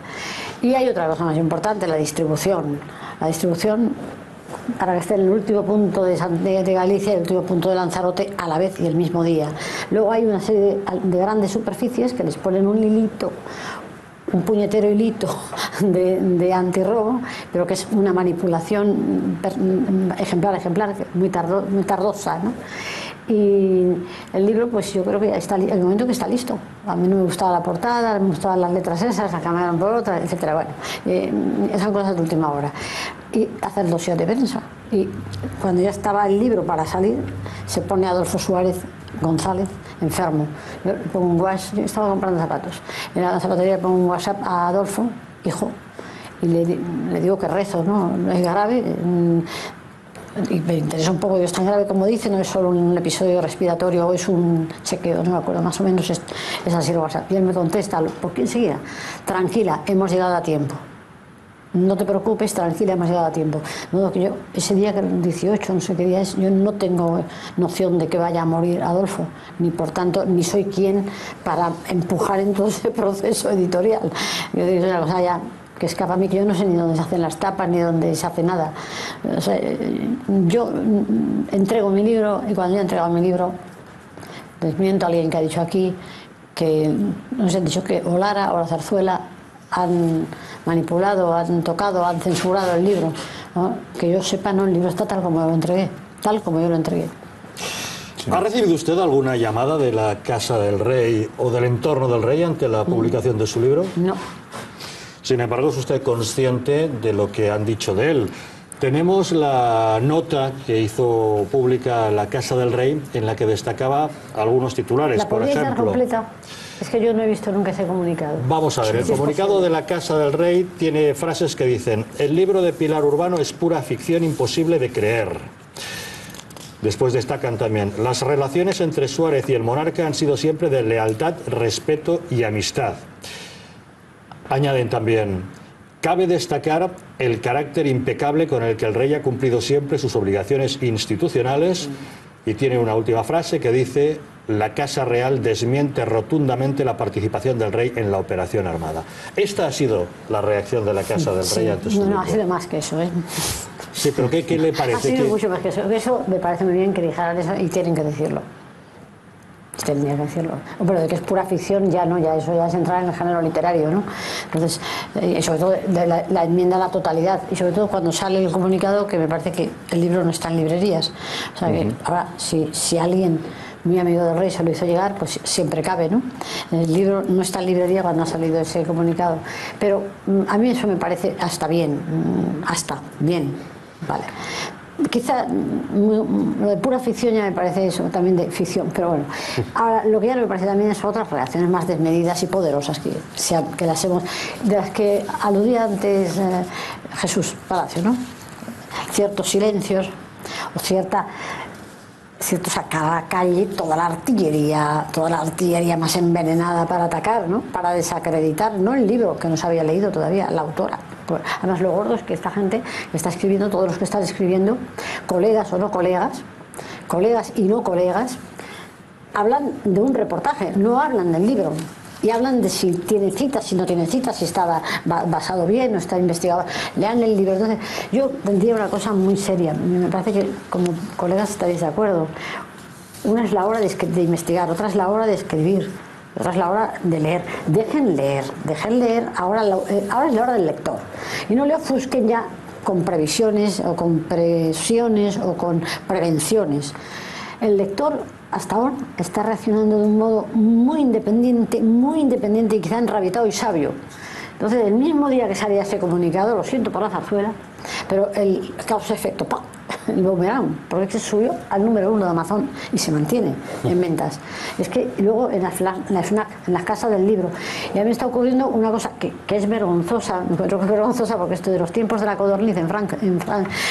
Y hay otra cosa más importante, la distribución. La distribución para que esté en el último punto de, de- Galicia y el último punto de Lanzarote a la vez y el mismo día. Luego hay una serie de, de grandes superficies que les ponen un hilito, un puñetero hilito de, de antirrobo, pero que es una manipulación ejemplar, ejemplar, muy, tardo- muy tardosa. ¿no? Y el libro, pues yo creo que está el momento que está listo. A mí no me gustaba la portada, me gustaban las letras esas, la cambiaron por otra, etcétera. Bueno, eh, esas cosas de última hora. Y hacer dosis de prensa. Y cuando ya estaba el libro para salir, se pone Adolfo Suárez González enfermo. Yo pongo un WhatsApp, estaba comprando zapatos. En la zapatería pongo un WhatsApp a Adolfo, hijo, y le, le digo que rezo, ¿no? Es grave. mm, y me interesa un poco, es tan grave como dice, no es solo un episodio respiratorio es un chequeo, no me acuerdo, más o menos es, es así el WhatsApp. Y él me contesta, porque enseguida, tranquila, hemos llegado a tiempo. No te preocupes, tranquila, hemos llegado a tiempo. Modo que yo, ese día, que el 18, no sé qué día es, yo no tengo noción de que vaya a morir Adolfo, ni por tanto, ni soy quien para empujar en todo ese proceso editorial. Yo digo una cosa ya que escapa a mí, que yo no sé ni dónde se hacen las tapas, ni dónde se hace nada. O sea, yo entrego mi libro y cuando yo he entregado mi libro, desmiento a alguien que ha dicho aquí que nos han dicho que o Lara o la zarzuela han manipulado, han tocado, han censurado el libro. ¿no? Que yo sepa, no, el libro está tal como yo lo entregué, tal como yo lo entregué. ¿Ha recibido usted alguna llamada de la Casa del Rey o del entorno del Rey ante la publicación de su libro? No, Sin embargo, es usted consciente de lo que han dicho de él. Tenemos la nota que hizo pública la Casa del Rey en la que destacaba algunos titulares, ¿la por ejemplo. completa? Es que yo no he visto nunca ese comunicado. Vamos a ver, el comunicado de la Casa del Rey tiene frases que dicen, el libro de Pilar Urbano es pura ficción imposible de creer. Después destacan también, las relaciones entre Suárez y el monarca han sido siempre de lealtad, respeto y amistad. Añaden también, cabe destacar el carácter impecable con el que el rey ha cumplido siempre sus obligaciones institucionales y tiene una última frase que dice, la Casa Real desmiente rotundamente la participación del rey en la operación armada. Esta ha sido la reacción de la Casa del Sí, Rey ante su no, no, libro. ha sido más que eso. ¿eh? Sí, pero ¿qué, qué le Ha parece? sido que- mucho más que eso. Eso me parece muy bien que dijeran eso y tienen que decirlo. Tendrían que decirlo. Pero de que es pura ficción, ya no, ya eso ya es entrar en el género literario, ¿no? Entonces, eh, sobre todo de la, la enmienda a la totalidad, y sobre todo cuando sale el comunicado que me parece que el libro no está en librerías. O sea que ahora, si, si alguien muy amigo del rey se lo hizo llegar, pues siempre cabe, ¿no? El libro no está en librería cuando ha salido ese comunicado. Pero mm, a mí eso me parece hasta bien, mm, hasta bien, ¿vale? Quizá mm, lo de pura ficción ya me parece eso, también de ficción, pero bueno. Ahora, lo que ya no me parece también es otras reacciones más desmedidas y poderosas que, que las hemos, de las que aludía antes eh, Jesús Palacio, ¿no? Ciertos silencios o cierta cierto sacar a la calle toda la artillería, toda la artillería más envenenada para atacar, ¿no? Para desacreditar, no el libro que no se había leído todavía, la autora. Pues, Además, lo gordo es que esta gente está escribiendo, todos los que están escribiendo, colegas o no colegas, colegas y no colegas, hablan de un reportaje, no hablan del libro. Y hablan de si tiene citas, si no tiene citas, si está ba- ba- basado bien, no está investigado. Lean el libro. Entonces, yo tendría una cosa muy seria. Me parece que como colegas estaréis de acuerdo. Una es la hora de investigar, otra es la hora de escribir, otra es la hora de leer. Dejen leer, dejen leer, ahora, la- eh, ahora es la hora del lector. Y no le ofusquen ya con previsiones o con presiones o con prevenciones. El lector hasta ahora está reaccionando de un modo muy independiente, muy independiente y quizá enrabietado y sabio. Entonces, el mismo día que salía ese comunicado, lo siento por la zarzuela, pero el causa efecto, ¡pam! el boomerang, porque se subió al número uno de Amazon y se mantiene en ventas. Es que luego en la, FNAC, en las casas del libro, y a mí me está ocurriendo una cosa que, es vergonzosa, me encuentro que es vergonzosa porque esto de los tiempos de la codorniz en, Frank, en,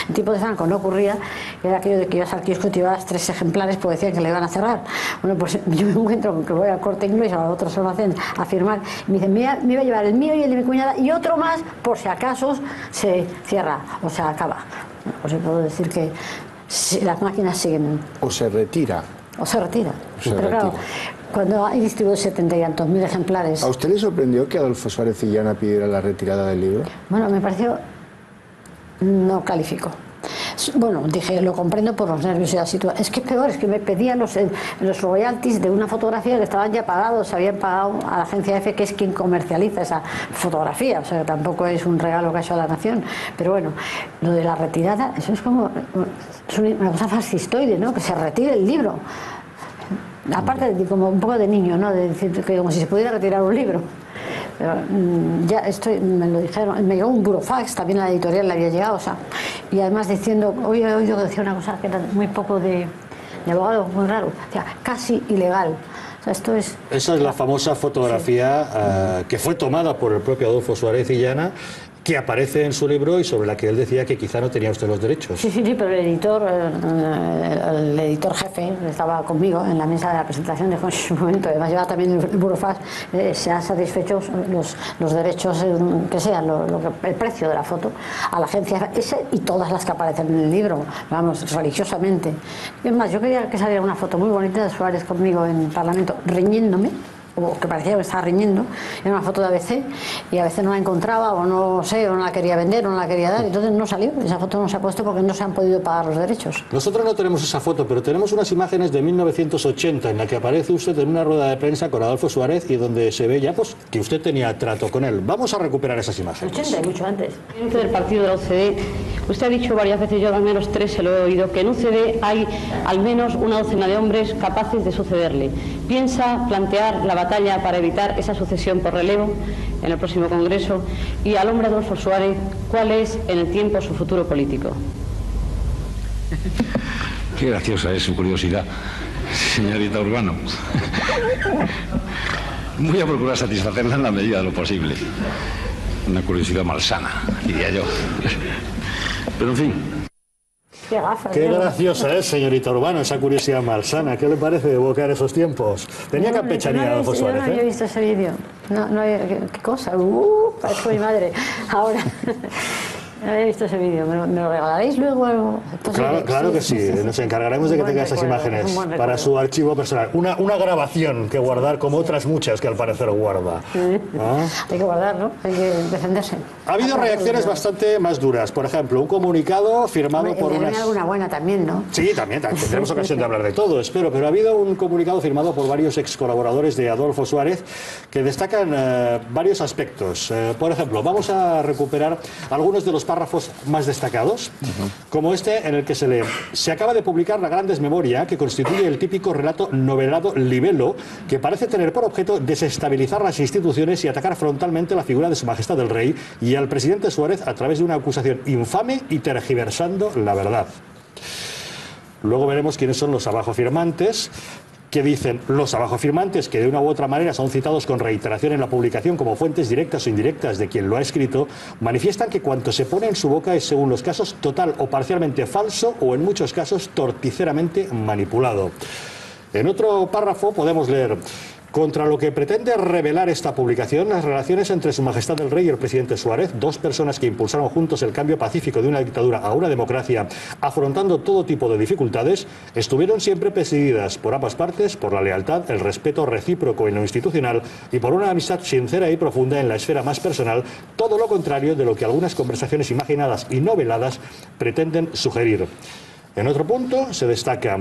en tiempo de Franco no ocurría, que era aquello de que ibas al kiosco y te llevabas tres ejemplares porque decían que le iban a cerrar. Bueno, pues yo me encuentro que voy al corte inglés o a otros almacenes a firmar, y me dicen, me iba, me iba a llevar el mío y el de mi cuñada y otro más por si acaso se cierra o se acaba. Pues yo puedo decir que las máquinas siguen. O se retira. O se retira. Pero claro, cuando hay distribuido setenta y tantos mil ejemplares. ¿A usted le sorprendió que Adolfo Suárez y Llana pidiera la retirada del libro? Bueno, me pareció. No califico. Bueno, dije, lo comprendo por los nervios y la situación. Es que es peor, es que me pedían los, los royalties de una fotografía que estaban ya pagados, se habían pagado a la agencia F, que es quien comercializa esa fotografía, o sea tampoco es un regalo que ha hecho a la nación. Pero bueno, lo de la retirada, eso es como es una cosa fascistoide, ¿no? Que se retire el libro. Aparte de como un poco de niño, ¿no? De decir que como si se pudiera retirar un libro. Pero mm, ya estoy, me lo dijeron, me llegó un burofax, también la editorial le había llegado, o sea, y además diciendo, hoy he oído que decía una cosa que era muy poco de, de abogado, muy raro, o sea, casi ilegal. O sea, esto es... Esa es la famosa fotografía eh, que fue tomada por el propio Adolfo Suárez Illana que aparece en su libro y sobre la que él decía que quizá no tenía usted los derechos. Sí, sí, sí, pero el editor, eh, el, editor jefe, estaba conmigo en la mesa de la presentación, de un momento, además lleva también el Burofaz, eh, se ha satisfecho los, los derechos, eh, que sean, lo, el precio de la foto, a la agencia ese y todas las que aparecen en el libro, vamos, religiosamente. Y es más, yo quería que saliera una foto muy bonita de Suárez conmigo en el Parlamento, riñéndome o que parecía que estaba riñendo, era una foto de ABC y a veces no la encontraba o no sé, o no la quería vender o no la quería dar, entonces no salió, esa foto no se ha puesto porque no se han podido pagar los derechos. Nosotros no tenemos esa foto, pero tenemos unas imágenes de 1980 en la que aparece usted en una rueda de prensa con Adolfo Suárez y donde se ve ya pues, que usted tenía trato con él. Vamos a recuperar esas imágenes. 80 y mucho antes. del partido de la OCDE, usted ha dicho varias veces, yo al menos tres se lo he oído, que en UCD hay al menos una docena de hombres capaces de sucederle. ¿Piensa plantear la batalla para evitar esa sucesión por relevo en el próximo Congreso y al hombre Adolfo Suárez cuál es en el tiempo su futuro político. Qué graciosa es su curiosidad, señorita Urbano. Voy a procurar satisfacerla en la medida de lo posible. Una curiosidad malsana, diría yo. Pero en fin, Qué, graciosa es, señorita Urbano, esa curiosidad malsana. ¿Qué le parece evocar esos tiempos? Tenía no, José Suárez. Yo no había ¿eh? visto ese vídeo. No, no ¿qué, ¿qué, cosa? Uh, parezco mi madre. Ahora. No había visto ese vídeo. ¿Me, lo regalaréis luego? claro, claro que sí. Nos encargaremos de que tenga esas imágenes para su archivo personal. Una, una grabación que guardar como otras muchas que al parecer guarda. ¿Ah? Hay que guardar, ¿no? Hay que defenderse. Ha habido reacciones bastante más duras. Por ejemplo, un comunicado firmado por unas... alguna buena también, ¿no? Sí, también. Tendremos ocasión de hablar de todo, espero. Pero ha habido un comunicado firmado por varios ex colaboradores de Adolfo Suárez que destacan eh, varios aspectos. Eh, por ejemplo, vamos a recuperar algunos de los párrafos más destacados, como este en el que se lee, se acaba de publicar la gran desmemoria que constituye el típico relato novelado libelo que parece tener por objeto desestabilizar las instituciones y atacar frontalmente la figura de su majestad el rey y al presidente Suárez a través de una acusación infame y tergiversando la verdad. Luego veremos quiénes son los abajo firmantes que dicen los abajo firmantes, que de una u otra manera son citados con reiteración en la publicación como fuentes directas o indirectas de quien lo ha escrito, manifiestan que cuanto se pone en su boca es, según los casos, total o parcialmente falso o en muchos casos torticeramente manipulado. En otro párrafo podemos leer contra lo que pretende revelar esta publicación, las relaciones entre Su Majestad el Rey y el presidente Suárez, dos personas que impulsaron juntos el cambio pacífico de una dictadura a una democracia, afrontando todo tipo de dificultades, estuvieron siempre presididas por ambas partes por la lealtad, el respeto recíproco en lo institucional y por una amistad sincera y profunda en la esfera más personal, todo lo contrario de lo que algunas conversaciones imaginadas y noveladas pretenden sugerir. En otro punto se destaca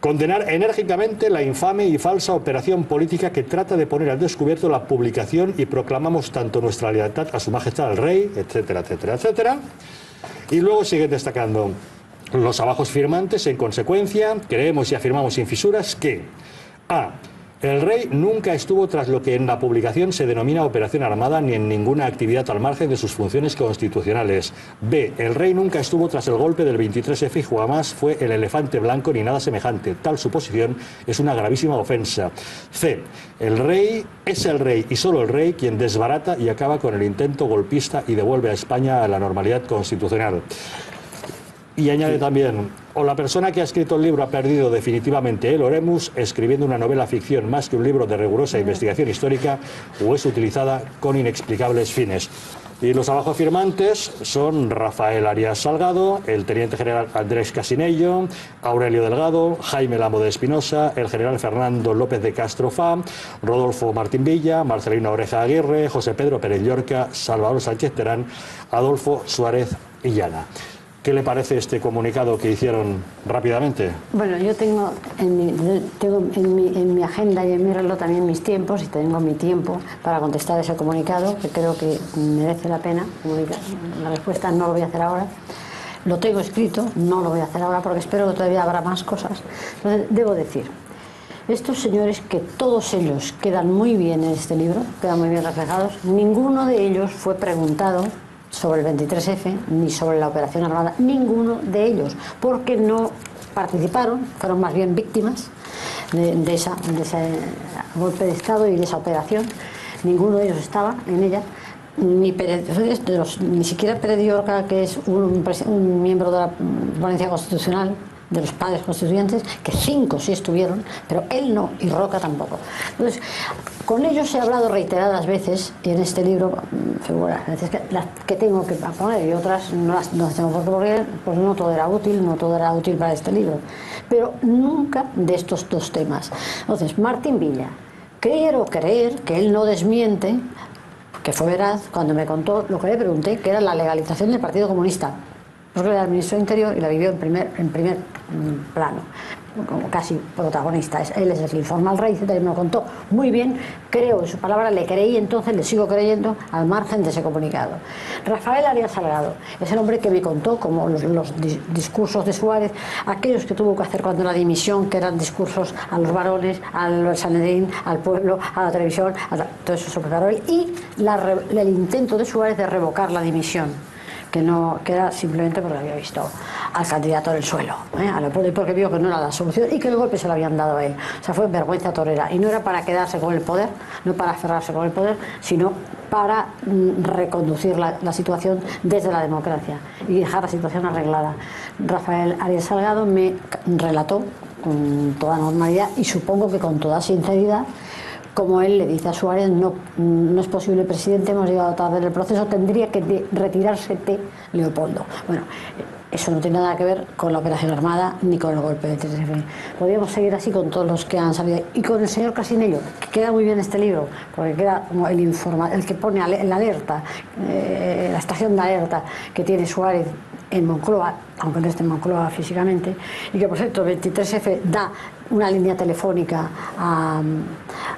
Condenar enérgicamente la infame y falsa operación política que trata de poner al descubierto la publicación y proclamamos tanto nuestra lealtad a su majestad el rey, etcétera, etcétera, etcétera. Y luego sigue destacando los abajos firmantes, en consecuencia, creemos y afirmamos sin fisuras que A. El rey nunca estuvo tras lo que en la publicación se denomina operación armada ni en ninguna actividad al margen de sus funciones constitucionales. B. El rey nunca estuvo tras el golpe del 23F y jamás fue el elefante blanco ni nada semejante. Tal suposición es una gravísima ofensa. C. El rey es el rey y solo el rey quien desbarata y acaba con el intento golpista y devuelve a España a la normalidad constitucional. Y añade también, o la persona que ha escrito el libro ha perdido definitivamente el oremus escribiendo una novela ficción más que un libro de rigurosa investigación histórica o es utilizada con inexplicables fines. Y los abajo firmantes son Rafael Arias Salgado, el teniente general Andrés Casinello, Aurelio Delgado, Jaime Lamo de Espinosa, el general Fernando López de Castrofá, Rodolfo Martín Villa, Marcelino Oreja Aguirre, José Pedro Pérez Llorca, Salvador Sánchez Terán, Adolfo Suárez Illana. ¿Qué le parece este comunicado que hicieron rápidamente? Bueno, yo tengo en mi, tengo en mi, en mi agenda y en mi reloj también mis tiempos y tengo mi tiempo para contestar ese comunicado que creo que merece la pena. La respuesta no lo voy a hacer ahora. Lo tengo escrito, no lo voy a hacer ahora porque espero que todavía habrá más cosas. Entonces, debo decir, estos señores que todos ellos quedan muy bien en este libro, quedan muy bien reflejados, ninguno de ellos fue preguntado sobre el 23F ni sobre la operación armada, ninguno de ellos, porque no participaron, fueron más bien víctimas de, esa, de ese golpe de Estado y de esa operación. Ninguno de ellos estaba en ella. Ni, ni siquiera Pérez que es un, un miembro de la ponencia constitucional, de los padres constituyentes, que cinco sí estuvieron, pero él no y Roca tampoco. Entonces, con ellos he hablado reiteradas veces y en este libro mm, figuras que, las que tengo que poner y otras no las, no tengo por poner, pues no todo era útil, no todo era útil para este libro, pero nunca de estos dos temas. Entonces, Martín Villa, quiero creer que él no desmiente que fue veraz cuando me contó lo que le pregunté, que era la legalización del Partido Comunista porque era el ministro de Interior y la vivió en primer, en primer plano, como casi protagonista. Él es el que informa rey, me lo contó muy bien, creo en su palabra, le creí entonces, le sigo creyendo al margen de ese comunicado. Rafael Arias Salgado es el hombre que me contó como los, discursos de Suárez, aquellos que tuvo que hacer cuando la dimisión, que eran discursos a los varones, al Sanedrín, al pueblo, a la televisión, todo eso se preparó y el intento de Suárez de revocar la dimisión que no que era simplemente porque había visto al candidato en el suelo, ¿eh? a y porque vio que no era la solución y que el golpe se lo habían dado a él. O sea, fue vergüenza torera. Y no era para quedarse con el poder, no para aferrarse con el poder, sino para mm, reconducir la, la, situación desde la democracia y dejar la situación arreglada. Rafael Arias Salgado me relató con toda normalidad y supongo que con toda sinceridad como él le dice a Suárez, no, no es posible, presidente, hemos llegado tarde en el proceso, tendría que retirarse de Leopoldo. Bueno, eso no tiene nada que ver con la operación armada ni con el golpe de 3 Podríamos seguir así con todos los que han salido. Y con el señor Casinello, que queda muy bien este libro, porque queda como el, informa, el que pone la alerta, eh, la estación de alerta que tiene Suárez en Moncloa, aunque no esté en Moncloa físicamente, y que por cierto 23F da una línea telefónica a,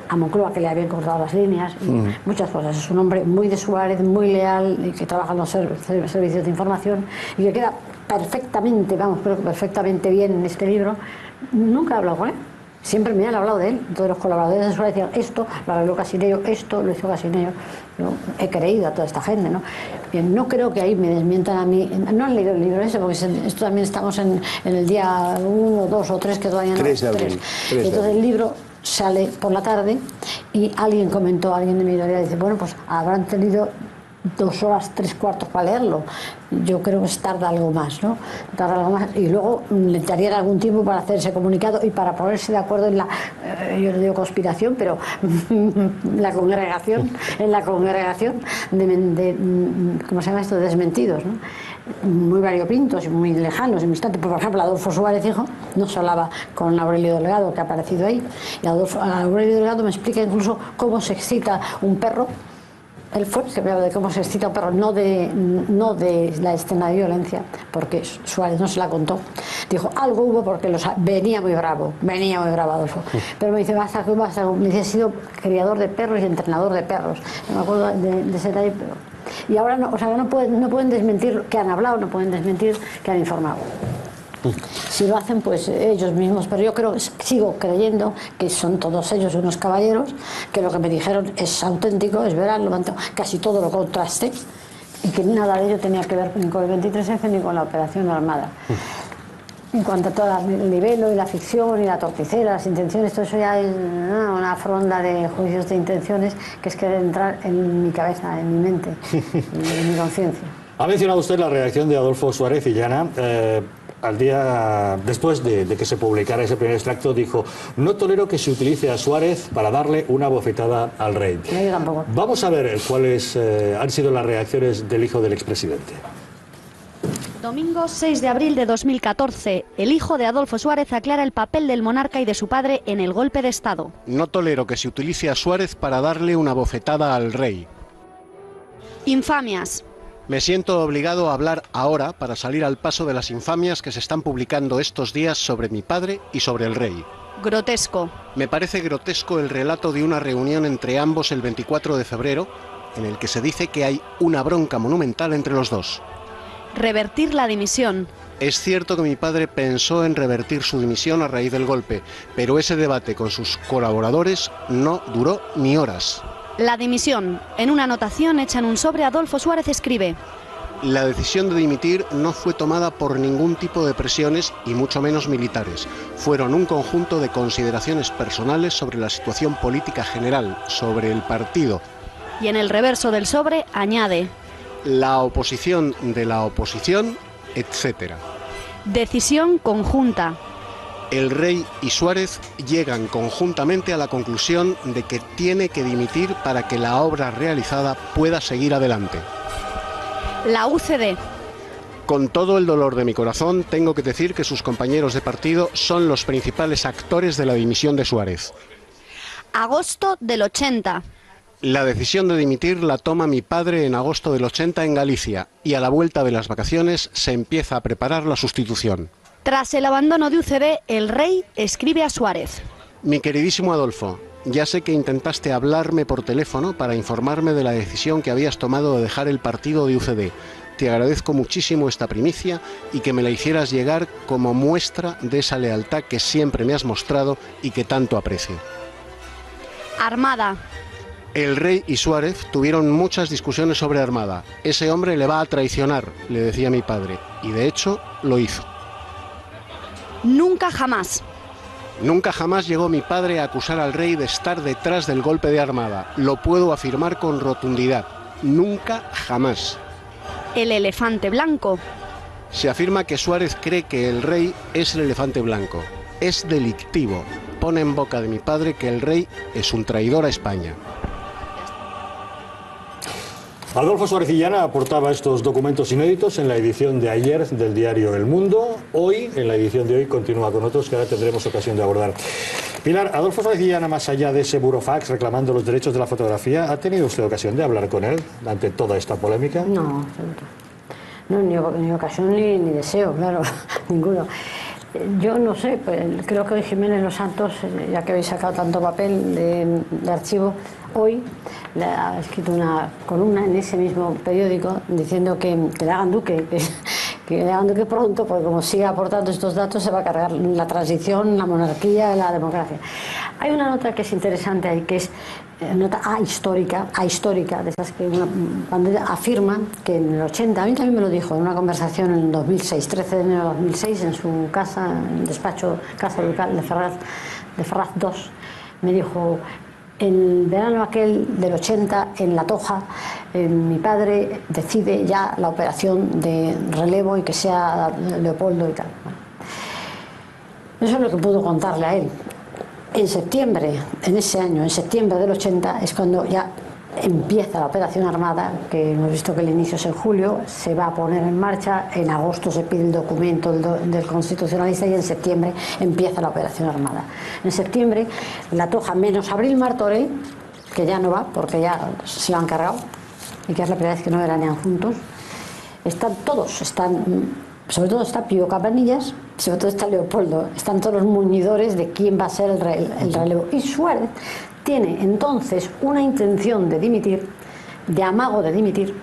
a Moncloa que le habían cortado las líneas y mm. muchas cosas. Es un hombre muy de Suárez, muy leal y que trabaja en los servicios de información y que queda perfectamente, vamos, creo que perfectamente bien en este libro. Nunca he hablado con él. Siempre me han hablado de él, todos los colaboradores de Suárez decían esto, lo arregló Casinello, esto lo hizo Casinello. Yo he creído a toda esta gente, ¿no? Bien, no creo que ahí me desmientan a mí. No han leído el libro ese, porque esto también estamos en, el día uno, dos o tres, que todavía no. Tres de abril. Entonces el libro sale por la tarde y alguien comentó, alguien de mi editorial dice, bueno, pues habrán tenido dos horas, tres cuartos para leerlo. Yo creo que se tarda algo más, ¿no? Tarda algo más. Y luego le darían algún tiempo para hacer ese comunicado y para ponerse de acuerdo en la, eh, yo no digo conspiración, pero la congregación, en la congregación de, ¿cómo se llama esto?, de desmentidos, ¿no? muy variopintos y muy lejanos en instante. Por ejemplo, Adolfo Suárez, hijo, no se hablaba con Aurelio Delgado, que ha aparecido ahí. Y Adolfo, Aurelio Delgado me explica incluso cómo se excita un perro él fue que me habla de cómo se excita pero no de, no de la escena de violencia, porque Suárez no se la contó. Dijo, algo hubo porque los, venía muy bravo, venía muy bravo Adolfo. Pero me dice, basta, basta, me dice, he sido criador de perros y entrenador de perros. No me acuerdo de, ese detalle, pero Y ahora no, o sea, no, pueden, no pueden desmentir que han hablado, no pueden desmentir que han informado. Si lo hacen, pues ellos mismos, pero yo creo, sigo creyendo que son todos ellos unos caballeros, que lo que me dijeron es auténtico, es verdad, casi todo lo contraste, y que nada de ello tenía que ver ni con el 23F ni con la operación armada. En cuanto a todo el nivel y la ficción y la torticera, las intenciones, todo eso ya es una fronda de juicios de intenciones que es querer entrar en mi cabeza, en mi mente, en mi conciencia. Ha mencionado usted la reacción de Adolfo Suárez y Llana. Eh, al día después de, que se publicara ese primer extracto, dijo: No tolero que se utilice a Suárez para darle una bofetada al rey. Vamos a ver cuáles eh, han sido las reacciones del hijo del expresidente. Domingo 6 de abril de 2014, el hijo de Adolfo Suárez aclara el papel del monarca y de su padre en el golpe de Estado. No tolero que se utilice a Suárez para darle una bofetada al rey. Infamias. Me siento obligado a hablar ahora para salir al paso de las infamias que se están publicando estos días sobre mi padre y sobre el rey. Grotesco. Me parece grotesco el relato de una reunión entre ambos el 24 de febrero, en el que se dice que hay una bronca monumental entre los dos revertir la dimisión. Es cierto que mi padre pensó en revertir su dimisión a raíz del golpe, pero ese debate con sus colaboradores no duró ni horas. La dimisión. En una anotación hecha en un sobre, Adolfo Suárez escribe. La decisión de dimitir no fue tomada por ningún tipo de presiones y mucho menos militares. Fueron un conjunto de consideraciones personales sobre la situación política general, sobre el partido. Y en el reverso del sobre añade la oposición de la oposición, etc. Decisión conjunta. El rey y Suárez llegan conjuntamente a la conclusión de que tiene que dimitir para que la obra realizada pueda seguir adelante. La UCD. Con todo el dolor de mi corazón, tengo que decir que sus compañeros de partido son los principales actores de la dimisión de Suárez. Agosto del 80. La decisión de dimitir la toma mi padre en agosto del 80 en Galicia y a la vuelta de las vacaciones se empieza a preparar la sustitución. Tras el abandono de UCD, el rey escribe a Suárez. Mi queridísimo Adolfo, ya sé que intentaste hablarme por teléfono para informarme de la decisión que habías tomado de dejar el partido de UCD. Te agradezco muchísimo esta primicia y que me la hicieras llegar como muestra de esa lealtad que siempre me has mostrado y que tanto aprecio. Armada. El rey y Suárez tuvieron muchas discusiones sobre Armada. Ese hombre le va a traicionar, le decía mi padre, y de hecho lo hizo. Nunca jamás. Nunca jamás llegó mi padre a acusar al rey de estar detrás del golpe de Armada. Lo puedo afirmar con rotundidad. Nunca jamás. El elefante blanco. Se afirma que Suárez cree que el rey es el elefante blanco. Es delictivo. Pone en boca de mi padre que el rey es un traidor a España. Adolfo Suárez aportaba estos documentos inéditos en la edición de ayer del diario El Mundo. Hoy, en la edición de hoy, continúa con otros que ahora tendremos ocasión de abordar. Pilar, Adolfo Suárez más allá de ese burofax reclamando los derechos de la fotografía, ¿ha tenido usted ocasión de hablar con él ante toda esta polémica? No, no ni, ocasión ni, ni deseo, claro, ninguno. Yo no sé, pues, creo que Jiménez Los Santos, eh, ya que habéis sacado tanto papel de, archivo, hoy ha escrito una columna en ese mismo periódico diciendo que, le hagan duque, que, le hagan duque pronto, porque como sigue aportando estos datos se va a cargar la transición, la monarquía, la democracia. Hay una nota que es interesante ahí, que es eh, nota histórica, histórica, de esas que cuando afirma que en el 80, a mí también me lo dijo en una conversación en el 2006, 13 de enero de 2006, en su casa, en despacho, casa local de Ferraz, de Ferraz 2, me dijo, en verano aquel del 80, en La Toja, eh, mi padre decide ya la operación de relevo y que sea Leopoldo y tal. Eso es lo que puedo contarle a él. En septiembre, en ese año, en septiembre del 80, es cuando ya empieza la operación armada, que hemos visto que el inicio es en julio, se va a poner en marcha, en agosto se pide el documento del, constitucionalista y en septiembre empieza la operación armada. En septiembre, la Toja menos Abril Martorell, que ya no va porque ya se lo han cargado y que es la primera vez que no veranean juntos, están todos, están sobre todo está Pío Cabanillas, sobre todo está Leopoldo, están todos los muñidores de quién va a ser el, relevo. Y Suárez tiene entonces una intención de dimitir, de amago de dimitir,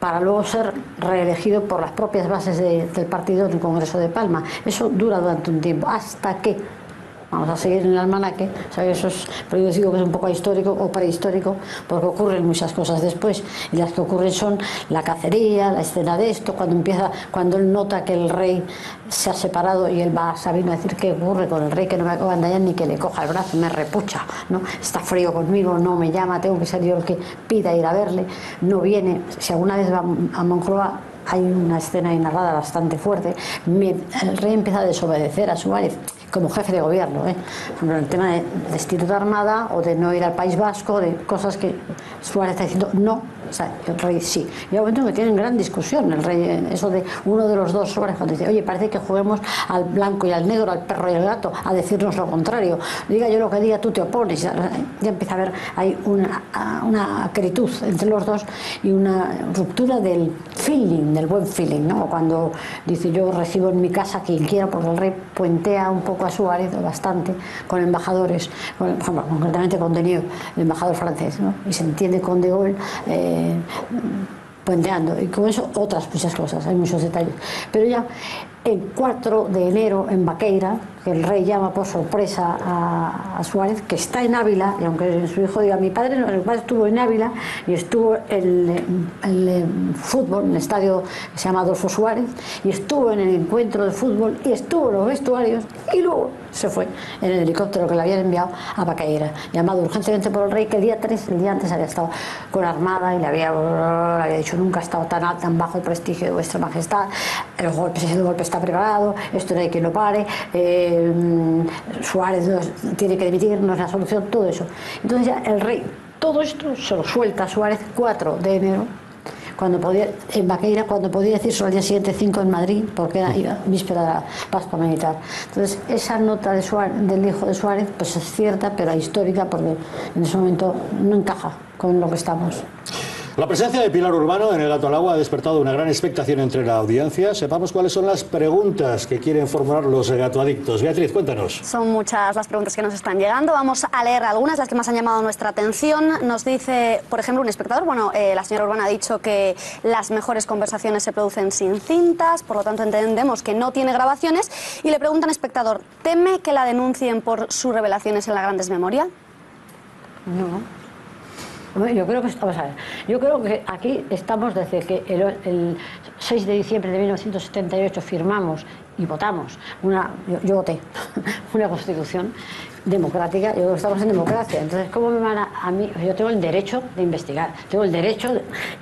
para luego ser reelegido por las propias bases del partido en el Congreso de Palma. Eso dura durante un tiempo, hasta que Vamos a seguir en el almanaque, eso es, pero yo digo que es un poco histórico o prehistórico, porque ocurren muchas cosas después. Y las que ocurren son la cacería, la escena de esto, cuando empieza, cuando él nota que el rey se ha separado y él va sabiendo decir qué ocurre con el rey, que no me acaba de ni que le coja el brazo, me repucha, ¿no? Está frío conmigo, no me llama, tengo que ser yo el que pida ir a verle, no viene. Si alguna vez va a Moncloa, hay una escena narrada bastante fuerte. el rey empieza a desobedecer a Suárez como jefe de gobierno. ¿eh? el tema de destituir armada o de no ir al País Vasco, de cosas que Suárez está diciendo no o sea, el rey sí. Y hay momentos que tienen gran discusión. El rey, eso de uno de los dos sobre cuando dice, oye, parece que juguemos al blanco y al negro, al perro y al gato, a decirnos lo contrario. Diga yo lo que diga, tú te opones. Ya, empieza a haber hay una, una acritud entre los dos y una ruptura del feeling, del buen feeling, ¿no? Cuando dice yo recibo en mi casa quien quiera, porque el rey puentea un poco a Suárez, bastante, con embajadores, con, concretamente con Denis, el embajador francés, ¿no? Y se entiende con De Gaulle. Eh, puenteando y con eso otras muchas cosas, hay muchos detalles. Pero ya el 4 de enero en Baqueira, que el rey llama por sorpresa a, Suárez, que está en Ávila, y aunque su hijo diga, mi padre, no, estuvo en Ávila y estuvo en el, fútbol, en el estadio que se llama Adolfo Suárez, y estuvo en el encuentro de fútbol, y estuvo en los vestuarios, y luego se fue en el helicóptero que le habían enviado a Baqueira, llamado urgentemente por el rey, que el día 3, el día antes había estado con armada y le había, dicho, nunca ha estado tan, alto, tan bajo el prestigio de vuestra majestad, el golpe, el golpe está preparado, esto no hay quien lo pare, eh, Suárez tiene que dimitir, no es la solución, todo eso. Entonces ya el rey, todo esto se lo suelta a Suárez 4 de enero, cuando podía, en Baqueira, cuando podía decir solo al día siguiente 5 en Madrid, porque era víspera de la Pascua Militar. Entonces, esa nota de del hijo de Suárez, pues es cierta, pero histórica, porque en ese momento no encaja con lo que estamos. La presencia de Pilar Urbano en el Gato al Agua ha despertado una gran expectación entre la audiencia. Sepamos cuáles son las preguntas que quieren formular los gatoadictos. Beatriz, cuéntanos. Son muchas las preguntas que nos están llegando. Vamos a leer algunas, las que más han llamado nuestra atención. Nos dice, por ejemplo, un espectador, bueno, eh, la señora Urbano ha dicho que las mejores conversaciones se producen sin cintas, por lo tanto entendemos que no tiene grabaciones. Y le preguntan, espectador, ¿teme que la denuncien por sus revelaciones en la Gran Desmemoria? No. Yo creo que ver, yo creo que aquí estamos desde que el, 6 de diciembre de 1978 firmamos y votamos una, yo, voté una constitución democrática, yo creo que estamos en democracia. Entonces, ¿cómo me van a, mí? Yo tengo el derecho de investigar, tengo el derecho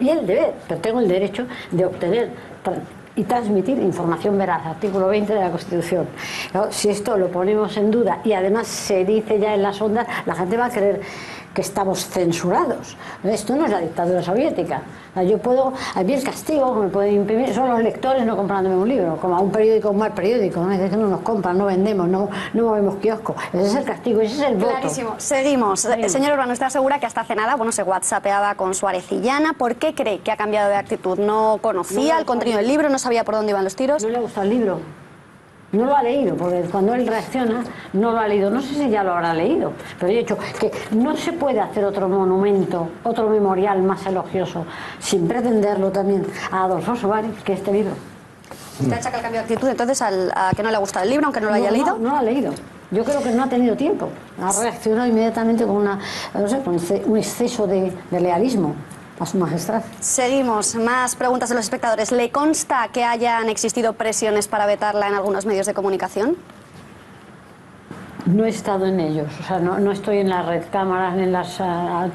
y el deber, pero tengo el derecho de obtener y transmitir información veraz, artículo 20 de la Constitución. Si esto lo ponemos en duda y además se dice ya en las ondas, la gente va a creer que estamos censurados. Esto no es la dictadura soviética. Yo puedo, a mí el castigo que me pueden imprimir son los lectores no comprándome un libro, como a un periódico, un mal periódico, ¿no? No nos compran, no vendemos, no, no movemos kiosco. Ese es el castigo, ese es el voto. Clarísimo. Seguimos. El señor Urbano está segura que hasta hace nada, bueno, se whatsappeaba con Suárez y Llana. ¿Por qué cree que ha cambiado de actitud? ¿No conocía el contenido del libro? ¿No sabía por dónde iban los tiros? No le gusta el libro. No lo ha leído, porque cuando él reacciona, no lo ha leído. No sé si ya lo habrá leído, pero he dicho que no se puede hacer otro monumento, otro memorial más elogioso, sin pretenderlo también a Adolfo Suárez que este libro. ¿Usted achaca el cambio de actitud entonces a que no le ha gustado el libro, aunque no lo haya leído? No, no lo ha leído. Yo creo que no ha tenido tiempo. Ha reaccionado inmediatamente con, una, no sé, con un exceso de, de lealismo a su majestad. Seguimos. Más preguntas de los espectadores. ¿Le consta que hayan existido presiones para vetarla en algunos medios de comunicación? No he estado en ellos, o sea, no, estoy en las red cámaras, en las... Ah,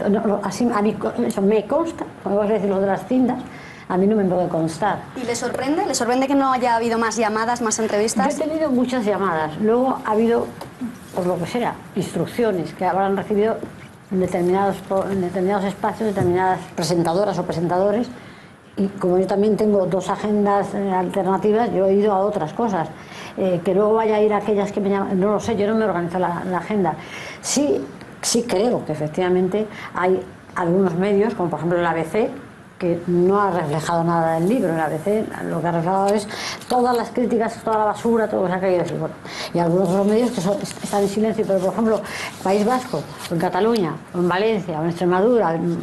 así, a mí eso me consta, como a decir lo de las cintas, a mí no me puede constar. ¿Y le sorprende? ¿Le sorprende que no haya habido más llamadas, más entrevistas? Yo he tenido muchas llamadas, luego ha habido, por lo que sea, instrucciones que habrán recibido en determinados, en determinados espacios, determinadas presentadoras o presentadores. Y como yo también tengo dos agendas eh, alternativas, yo he ido a otras cosas. Eh, que luego vaya a ir a aquellas que me llaman, no lo sé, yo no me organizo la, agenda. Sí, sí creo que efectivamente hay algunos medios, como por ejemplo el ABC, que no ha reflejado nada del libro. En ABC lo que ha reflejado es todas las críticas, toda la basura, todo lo que se ha caído. Bueno, y algunos otros medios que son- están en silencio, pero por ejemplo, País Vasco, o en Cataluña, o en Valencia, o en Extremadura, en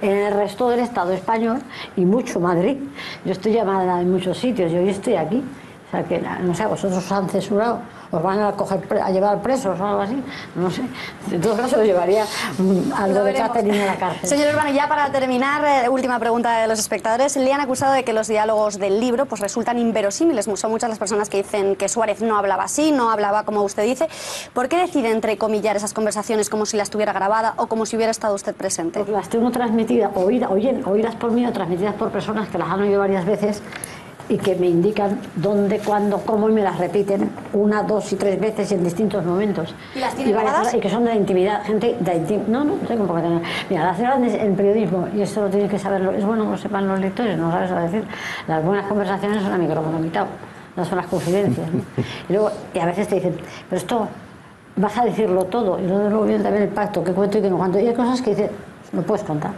en el resto del Estado español y mucho Madrid. Yo estoy llamada en muchos sitios, yo hoy estoy aquí. O sea que, no sé, vosotros os han censurado, os van a, coger, pre- a llevar presos o algo así, no sé. En todo caso, llevaría algo Lo de. Catherine a la cárcel. Señor Urbano, ya para terminar, eh, última pregunta de los espectadores. Le han acusado de que los diálogos del libro pues, resultan inverosímiles. Son muchas las personas que dicen que Suárez no hablaba así, no hablaba como usted dice. ¿Por qué decide entrecomillar esas conversaciones como si las tuviera grabada o como si hubiera estado usted presente? Porque las tengo transmitidas, oídas, oyen, oídas por mí o transmitidas por personas que las han oído varias veces y que me indican dónde, cuándo, cómo y me las repiten una, dos y tres veces en distintos momentos. ¿Y las tiene varias grabadas? horas, y que son de la intimidad, gente de intim- No, no, no tengo por qué tener. Mira, las grandes en periodismo, y esto lo tienen que saberlo, es bueno que lo sepan los lectores, no sabes a decir, las buenas conversaciones son a micrófono no son las confidencias. ¿no? Y luego, y a veces te dicen, pero esto vas a decirlo todo, y luego viene también el pacto, que cuento y que no cuento. Y hay cosas que dices, no puedes contar.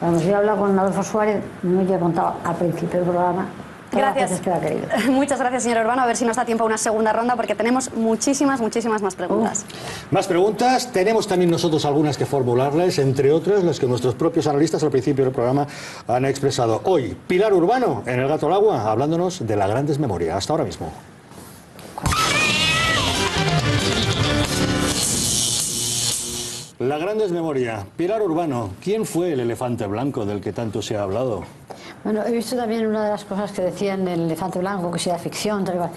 Cuando yo he hablado con Adolfo Suárez, no me he contado al principio del programa Gracias. que querido. Muchas gracias, señor Urbano. A ver si nos da tiempo a una segunda ronda porque tenemos muchísimas, muchísimas más preguntas. Más preguntas. Tenemos también nosotros algunas que formularles, entre otras las que nuestros propios analistas al principio del programa han expresado. Hoy, Pilar Urbano, en El Gato al Agua, hablándonos de la gran desmemoria. Hasta ahora mismo. La gran desmemoria. Pilar Urbano, ¿quién fue el elefante blanco del que tanto se ha hablado? Bueno, he visto también una de las cosas que decían el elefante blanco, que sea ficción, tal y cual.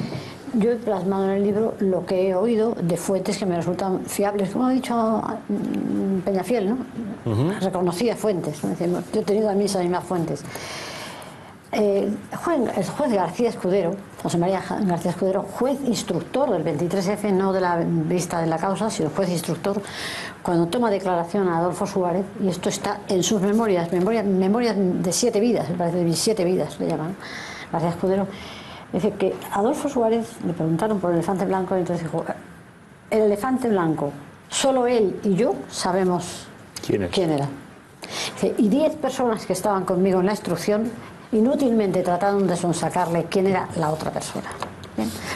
Yo he plasmado en el libro lo que he oído de fuentes que me resultan fiables, como ha dicho mm, Peñafiel, ¿no? Reconocía fuentes. Yo he tenido a mí esas mismas fuentes. Eh, juez- el juez García Escudero, José María García Escudero, juez instructor del 23F, no de la vista de la causa, sino juez instructor, cuando toma declaración a Adolfo Suárez, y esto está en sus memorias, memorias, memorias de siete vidas, me parece, de siete vidas le llaman, García Escudero, dice que Adolfo Suárez le preguntaron por el elefante blanco, y entonces dijo, el elefante blanco, solo él y yo sabemos ¿Quién es? quién era. Dice, y diez personas que estaban conmigo en la instrucción inútilmente trataron de sonsacarle quién era la otra persona.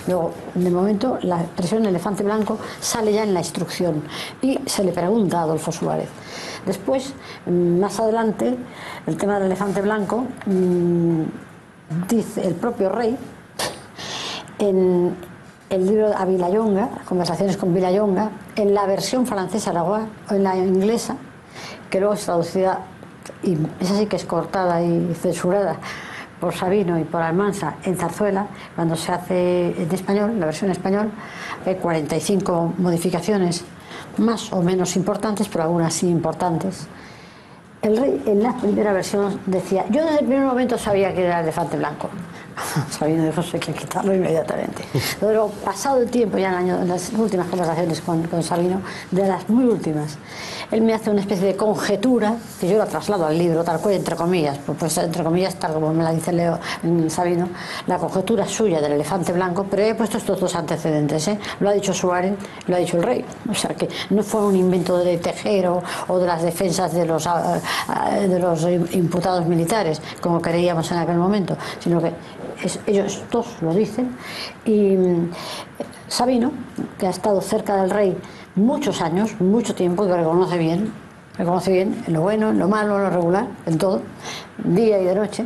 Luego, de momento, la expresión elefante blanco sale ya en la instrucción y se le pregunta a Adolfo Suárez. Después, mm, más adelante, el tema del elefante blanco, mm, dice el propio rey, en el libro de Vilayonga, Conversaciones con Vilayonga, en la versión francesa Aragois, o en la inglesa, que luego es traducida, y esa sí que es cortada y censurada por Sabino y por Almansa en Zarzuela, cuando se hace en español, la versión en español, hay 45 modificaciones, más o menos importantes, pero algunas sí importantes. El rey en la primera versión decía, yo desde el primer momento sabía que era el elefante blanco. Sabino dijo, "Eso hay que quitarlo inmediatamente. Luego, pasado el tiempo, ya en, año- en las últimas conversaciones con, con Sabino, de las muy últimas, él me hace una especie de conjetura, que yo la traslado al libro, tal cual, entre comillas, pues, pues, entre comillas, tal como me la dice Leo en Sabino, la conjetura suya del elefante blanco, pero he puesto estos dos antecedentes, ¿eh? lo ha dicho Suárez, lo ha dicho el rey, o sea que no fue un invento de Tejero o de las defensas de los, ah, ah, de los imputados militares, como creíamos en aquel momento, sino que ellos dos lo dicen y mm, Sabino, que ha estado cerca del rey muchos años, mucho tiempo, y que reconoce bien, reconoce bien en lo bueno, en lo malo, en lo regular, en todo, día y de noche,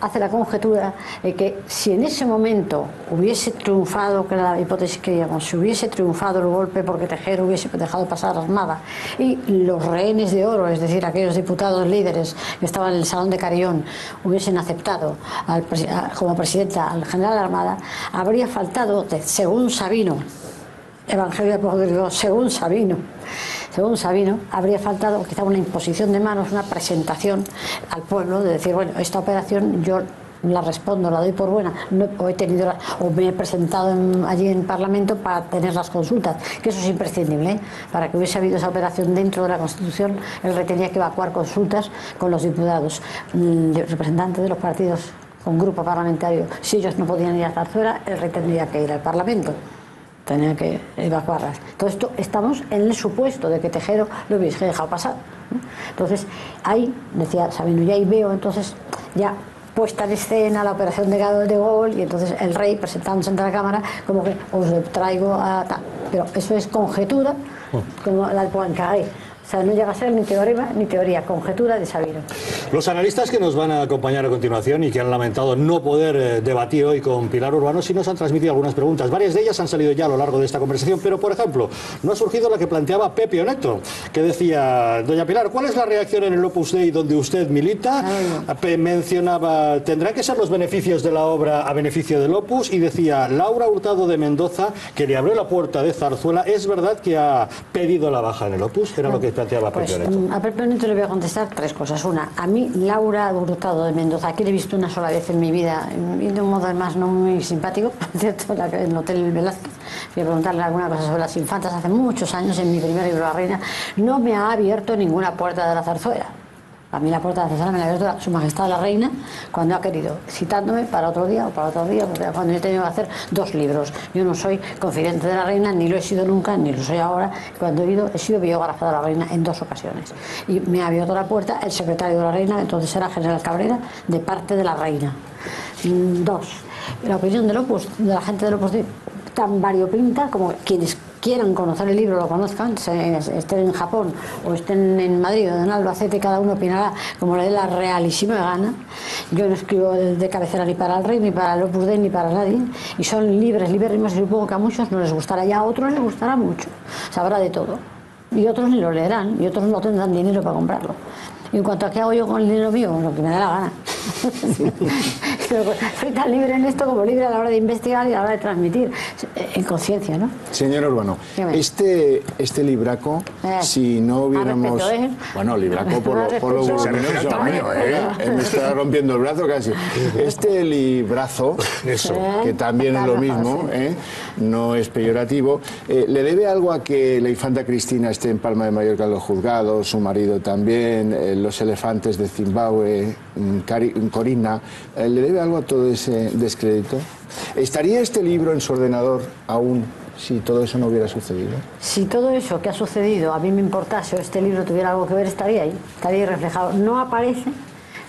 hace la conjetura de que si en ese momento hubiese triunfado, que era la hipótesis que digamos, si hubiese triunfado el golpe porque Tejero hubiese dejado pasar Armada y los rehenes de oro, es decir, aquellos diputados líderes que estaban en el Salón de Carillón, hubiesen aceptado como presidenta al general Armada, habría faltado, según Sabino, Evangelio de según Sabino, según Sabino, habría faltado quizá una imposición de manos, una presentación al pueblo de decir, bueno, esta operación yo la respondo, la doy por buena, no- o he tenido o me he presentado en- allí en Parlamento para tener las consultas, que eso es imprescindible, ¿eh? para que hubiese habido esa operación dentro de la Constitución, el rey tenía que evacuar consultas con los diputados, mm, representantes de los partidos con grupo parlamentario, si ellos no podían ir a Zarzuela, el rey tendría que ir al Parlamento. Tenía que evacuarlas. Todo esto estamos en el supuesto de que Tejero lo hubiese dejado pasar. Entonces, ahí, decía Sabino, y ahí veo entonces ya puesta en escena la operación de de Gaulle y entonces el rey presentándose ante la cámara como que os traigo a tal. Pero eso es conjetura, oh. como la de Poincaré. O sea, no llega a ser ni teoría ni teoría, conjetura de Sabino. Los analistas que nos van a acompañar a continuación y que han lamentado no poder eh, debatir hoy con Pilar Urbano, sí nos han transmitido algunas preguntas. Varias de ellas han salido ya a lo largo de esta conversación, pero por ejemplo, no ha surgido la que planteaba Pepe Oneto, que decía, doña Pilar, ¿cuál es la reacción en el Opus Dei donde usted milita? Mencionaba, ¿tendrán que ser los beneficios de la obra a beneficio del Opus? Y decía, Laura Hurtado de Mendoza, que le abrió la puerta de Zarzuela, ¿es verdad que ha pedido la baja en el Opus? Era lo que pues, mm, a Pepe le voy a contestar tres cosas. Una, a mí Laura Hurtado de Mendoza, que le he visto una sola vez en mi vida y de un modo además no muy simpático, ¿cierto? en el Hotel Velázquez, fui a preguntarle alguna cosa sobre las infantas hace muchos años en mi primer libro La Reina, no me ha abierto ninguna puerta de la zarzuela. A mí la puerta de la me la ha abierto Su Majestad la Reina cuando ha querido, citándome para otro día o para otro día, cuando he tenido que hacer dos libros. Yo no soy confidente de la Reina, ni lo he sido nunca, ni lo soy ahora. Cuando he ido, he sido biógrafa de la Reina en dos ocasiones. Y me ha abierto la puerta el secretario de la Reina, entonces era General Cabrera, de parte de la Reina. Mm, dos, la opinión de, Opus, de la gente de Opus tan variopinta como quienes quieran conocer el libro, lo conozcan, estén en Japón o estén en Madrid o en Albacete, cada uno opinará como le dé la realísima gana. Yo no escribo de cabecera ni para el rey, ni para el Opus Dei, ni para nadie, y son libres, libérrimos, y supongo que a muchos no les gustará, y a otros les gustará mucho, sabrá de todo. Y otros ni lo leerán, y otros no tendrán dinero para comprarlo. Y en cuanto a qué hago yo con el dinero mío, lo que me da la gana. Soy tan libre en esto como libre a la hora de investigar y a la hora de transmitir, eh, en conciencia, ¿no? Señor Urbano, este, este libraco, eh, si no hubiéramos... ¿eh? Bueno, libraco por, lo, por lo ¿eh? Me está rompiendo el brazo casi. Este librazo, eso, que también es lo mismo, no es peyorativo, ¿le debe algo a que la infanta Cristina esté en Palma de Mallorca en los juzgados, su marido también, los elefantes de Zimbabue, Corina, ¿le debe algo a todo ese descrédito? ¿Estaría este libro en su ordenador aún si todo eso no hubiera sucedido? Si todo eso que ha sucedido a mí me importase o este libro tuviera algo que ver, estaría ahí, estaría ahí reflejado. No aparece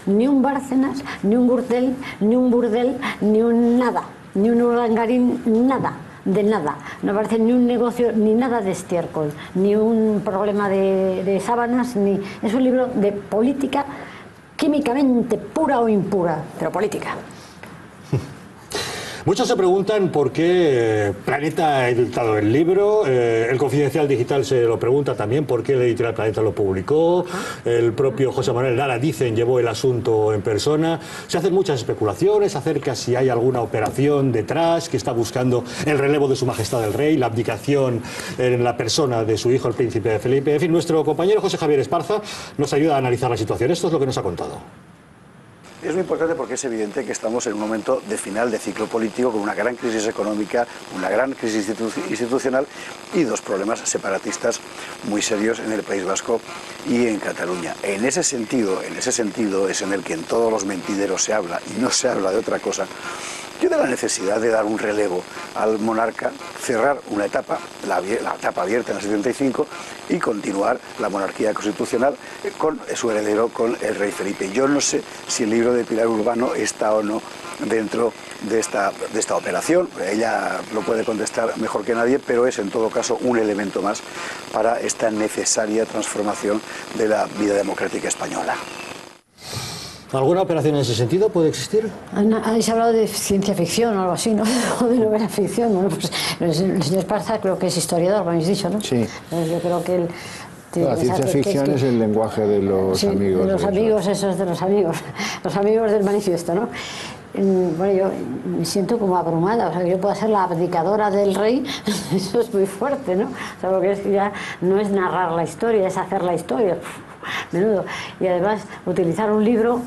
ni un Bárcenas, ni un Gürtel, ni un Burdel, ni un nada, ni un Urangarín, nada de nada. No aparece ni un negocio, ni nada de estiércol, ni un problema de, de sábanas, ni... Es un libro de política químicamente pura o impura, pero política. Muchos se preguntan por qué eh, Planeta ha editado el libro, eh, el Confidencial Digital se lo pregunta también por qué el editorial Planeta lo publicó, el propio José Manuel Lara, dicen, llevó el asunto en persona. Se hacen muchas especulaciones acerca si hay alguna operación detrás que está buscando el relevo de su majestad el rey, la abdicación en la persona de su hijo, el príncipe Felipe. En fin, nuestro compañero José Javier Esparza nos ayuda a analizar la situación. Esto es lo que nos ha contado. Es muy importante porque es evidente que estamos en un momento de final de ciclo político con una gran crisis económica, una gran crisis institucional y dos problemas separatistas muy serios en el País Vasco y en Cataluña. En ese sentido, en ese sentido es en el que en todos los mentideros se habla y no se habla de otra cosa yo de la necesidad de dar un relevo al monarca, cerrar una etapa, la, etapa abierta en el 75, y continuar la monarquía constitucional con su heredero, con el rey Felipe. Yo no sé si el libro de Pilar Urbano está o no dentro de esta, de esta operación. Ella lo puede contestar mejor que nadie, pero es en todo caso un elemento más para esta necesaria transformación de la vida democrática española. ¿Alguna operación en ese sentido puede existir? Habéis hablado de ciencia ficción o algo así, ¿no? O de novela ficción. Bueno, pues el señor Esparza creo que es historiador, como habéis dicho, ¿no? Sí. Yo creo que él... La ciencia ficción es, el lenguaje de los amigos. De los amigos, esos de los amigos. Los amigos del manifiesto, ¿no? Mm, bueno, yo me siento como abrumada, o sea, que yo puedo ser la abdicadora del rey, eso es muy fuerte, ¿no? O sea, porque es que ya no es narrar la historia, es hacer la historia menudo. Y además utilizar un libro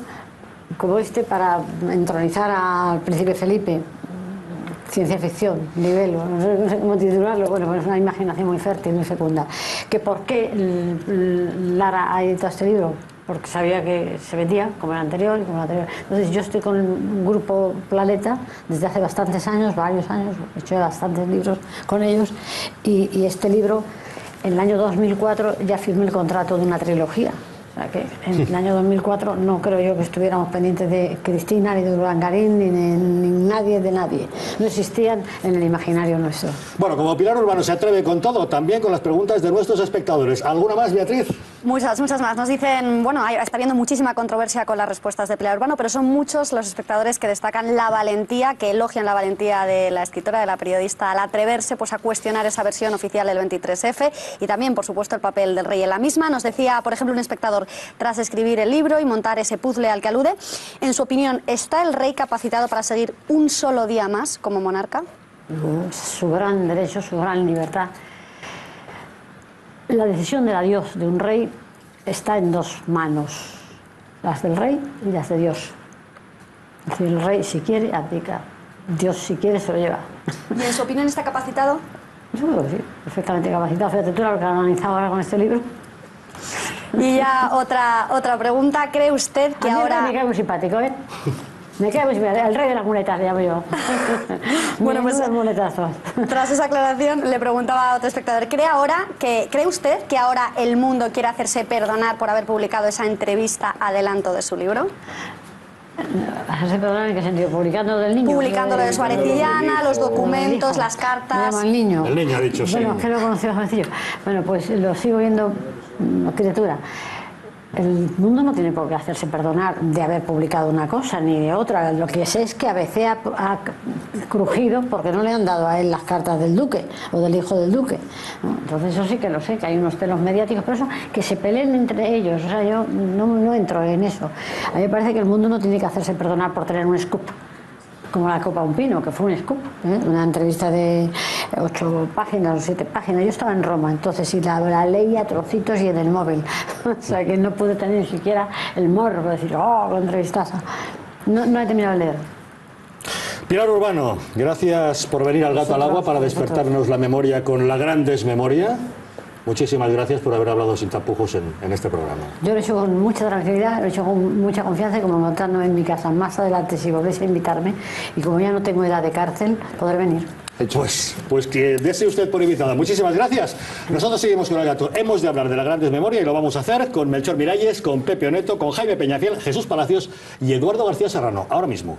como este para entronizar al príncipe Felipe, ciencia ficción, nivel, no sé, cómo titularlo, bueno, pues es una imaginación muy fértil, muy fecunda. ¿Que ¿Por qué Lara ha editado este libro? porque sabía que se vendía como el anterior como el anterior. Entonces yo estoy con un grupo Planeta desde hace bastantes años, varios años, he hecho bastantes libros con ellos y, y este libro, en el año 2004 ya firmé el contrato de una trilogía. O sea que en el año 2004 no creo yo que estuviéramos pendientes de Cristina, ni de Urbangarín, ni de nadie de nadie. No existían en el imaginario nuestro. Bueno, como Pilar Urbano se atreve con todo, también con las preguntas de nuestros espectadores. ¿Alguna más, Beatriz? Muchas, muchas más. Nos dicen, bueno, está habiendo muchísima controversia con las respuestas de Pilar Urbano, pero son muchos los espectadores que destacan la valentía, que elogian la valentía de la escritora, de la periodista, al atreverse pues, a cuestionar esa versión oficial del 23F y también, por supuesto, el papel del rey en la misma. Nos decía, por ejemplo, un espectador, tras escribir el libro y montar ese puzzle al que alude, en su opinión, ¿está el rey capacitado para seguir un solo día más como monarca? Su gran derecho, su gran libertad. La decisión del adiós de un rey está en dos manos, las del rey y las de Dios. Es decir, el rey si quiere abdica, Dios si quiere se lo lleva. ¿Y en su opinión está capacitado? Yo creo que sí, perfectamente capacitado. Fíjate tú lo que ha organizado ahora con este libro. Y ya otra, otra pregunta, ¿cree usted que A mí ahora... me cae muy simpático, ¿eh? Me simpático. El rey de las muletas, le llamo yo. Bueno, pues- Menudos muletazos. Tras esa aclaración, le preguntaba a otro espectador, ¿cree, ahora que, ¿cree usted que ahora el mundo quiere hacerse perdonar por haber publicado esa entrevista adelanto de su libro? ¿Hacerse perdonar en qué sentido? ¿Publicando del niño? Publicando lo de su arecidiana, los documentos, las Me cartas... llama el niño. El niño ha dicho, sí. Bueno, es que no conocía a jovencillo. Bueno, pues lo sigo viendo, mm, criatura. El mundo no tiene por qué hacerse perdonar de haber publicado una cosa ni de otra. Lo que sé es que a veces ha, ha crujido porque no le han dado a él las cartas del duque o del hijo del duque. Entonces eso sí que lo sé, que hay unos telos mediáticos, pero eso, que se peleen entre ellos. O sea, yo no, no entro en eso. A mí me parece que el mundo no tiene que hacerse perdonar por tener un scoop como la Copa Un Pino, que fue un scoop, ¿eh? una entrevista de ocho páginas o siete páginas. Yo estaba en Roma, entonces, y la, la leía a trocitos y en el móvil. o sea que no pude tener ni siquiera el morro de decir, oh, qué entrevistaza. No, no he terminado de leer. Pilar Urbano, gracias por venir al Gato al Agua para despertarnos la memoria con la gran desmemoria. Muchísimas gracias por haber hablado sin tapujos en, en este programa. Yo lo he hecho con mucha tranquilidad, lo he hecho con mucha confianza y como montándome en mi casa. Más adelante, si volvéis a invitarme, y como ya no tengo edad de cárcel, podré venir. Pues, pues que dese usted por invitada. Muchísimas gracias. Nosotros seguimos con el gato. Hemos de hablar de la gran desmemoria y lo vamos a hacer con Melchor Miralles, con Pepe Oneto, con Jaime Peñafiel, Jesús Palacios y Eduardo García Serrano. Ahora mismo.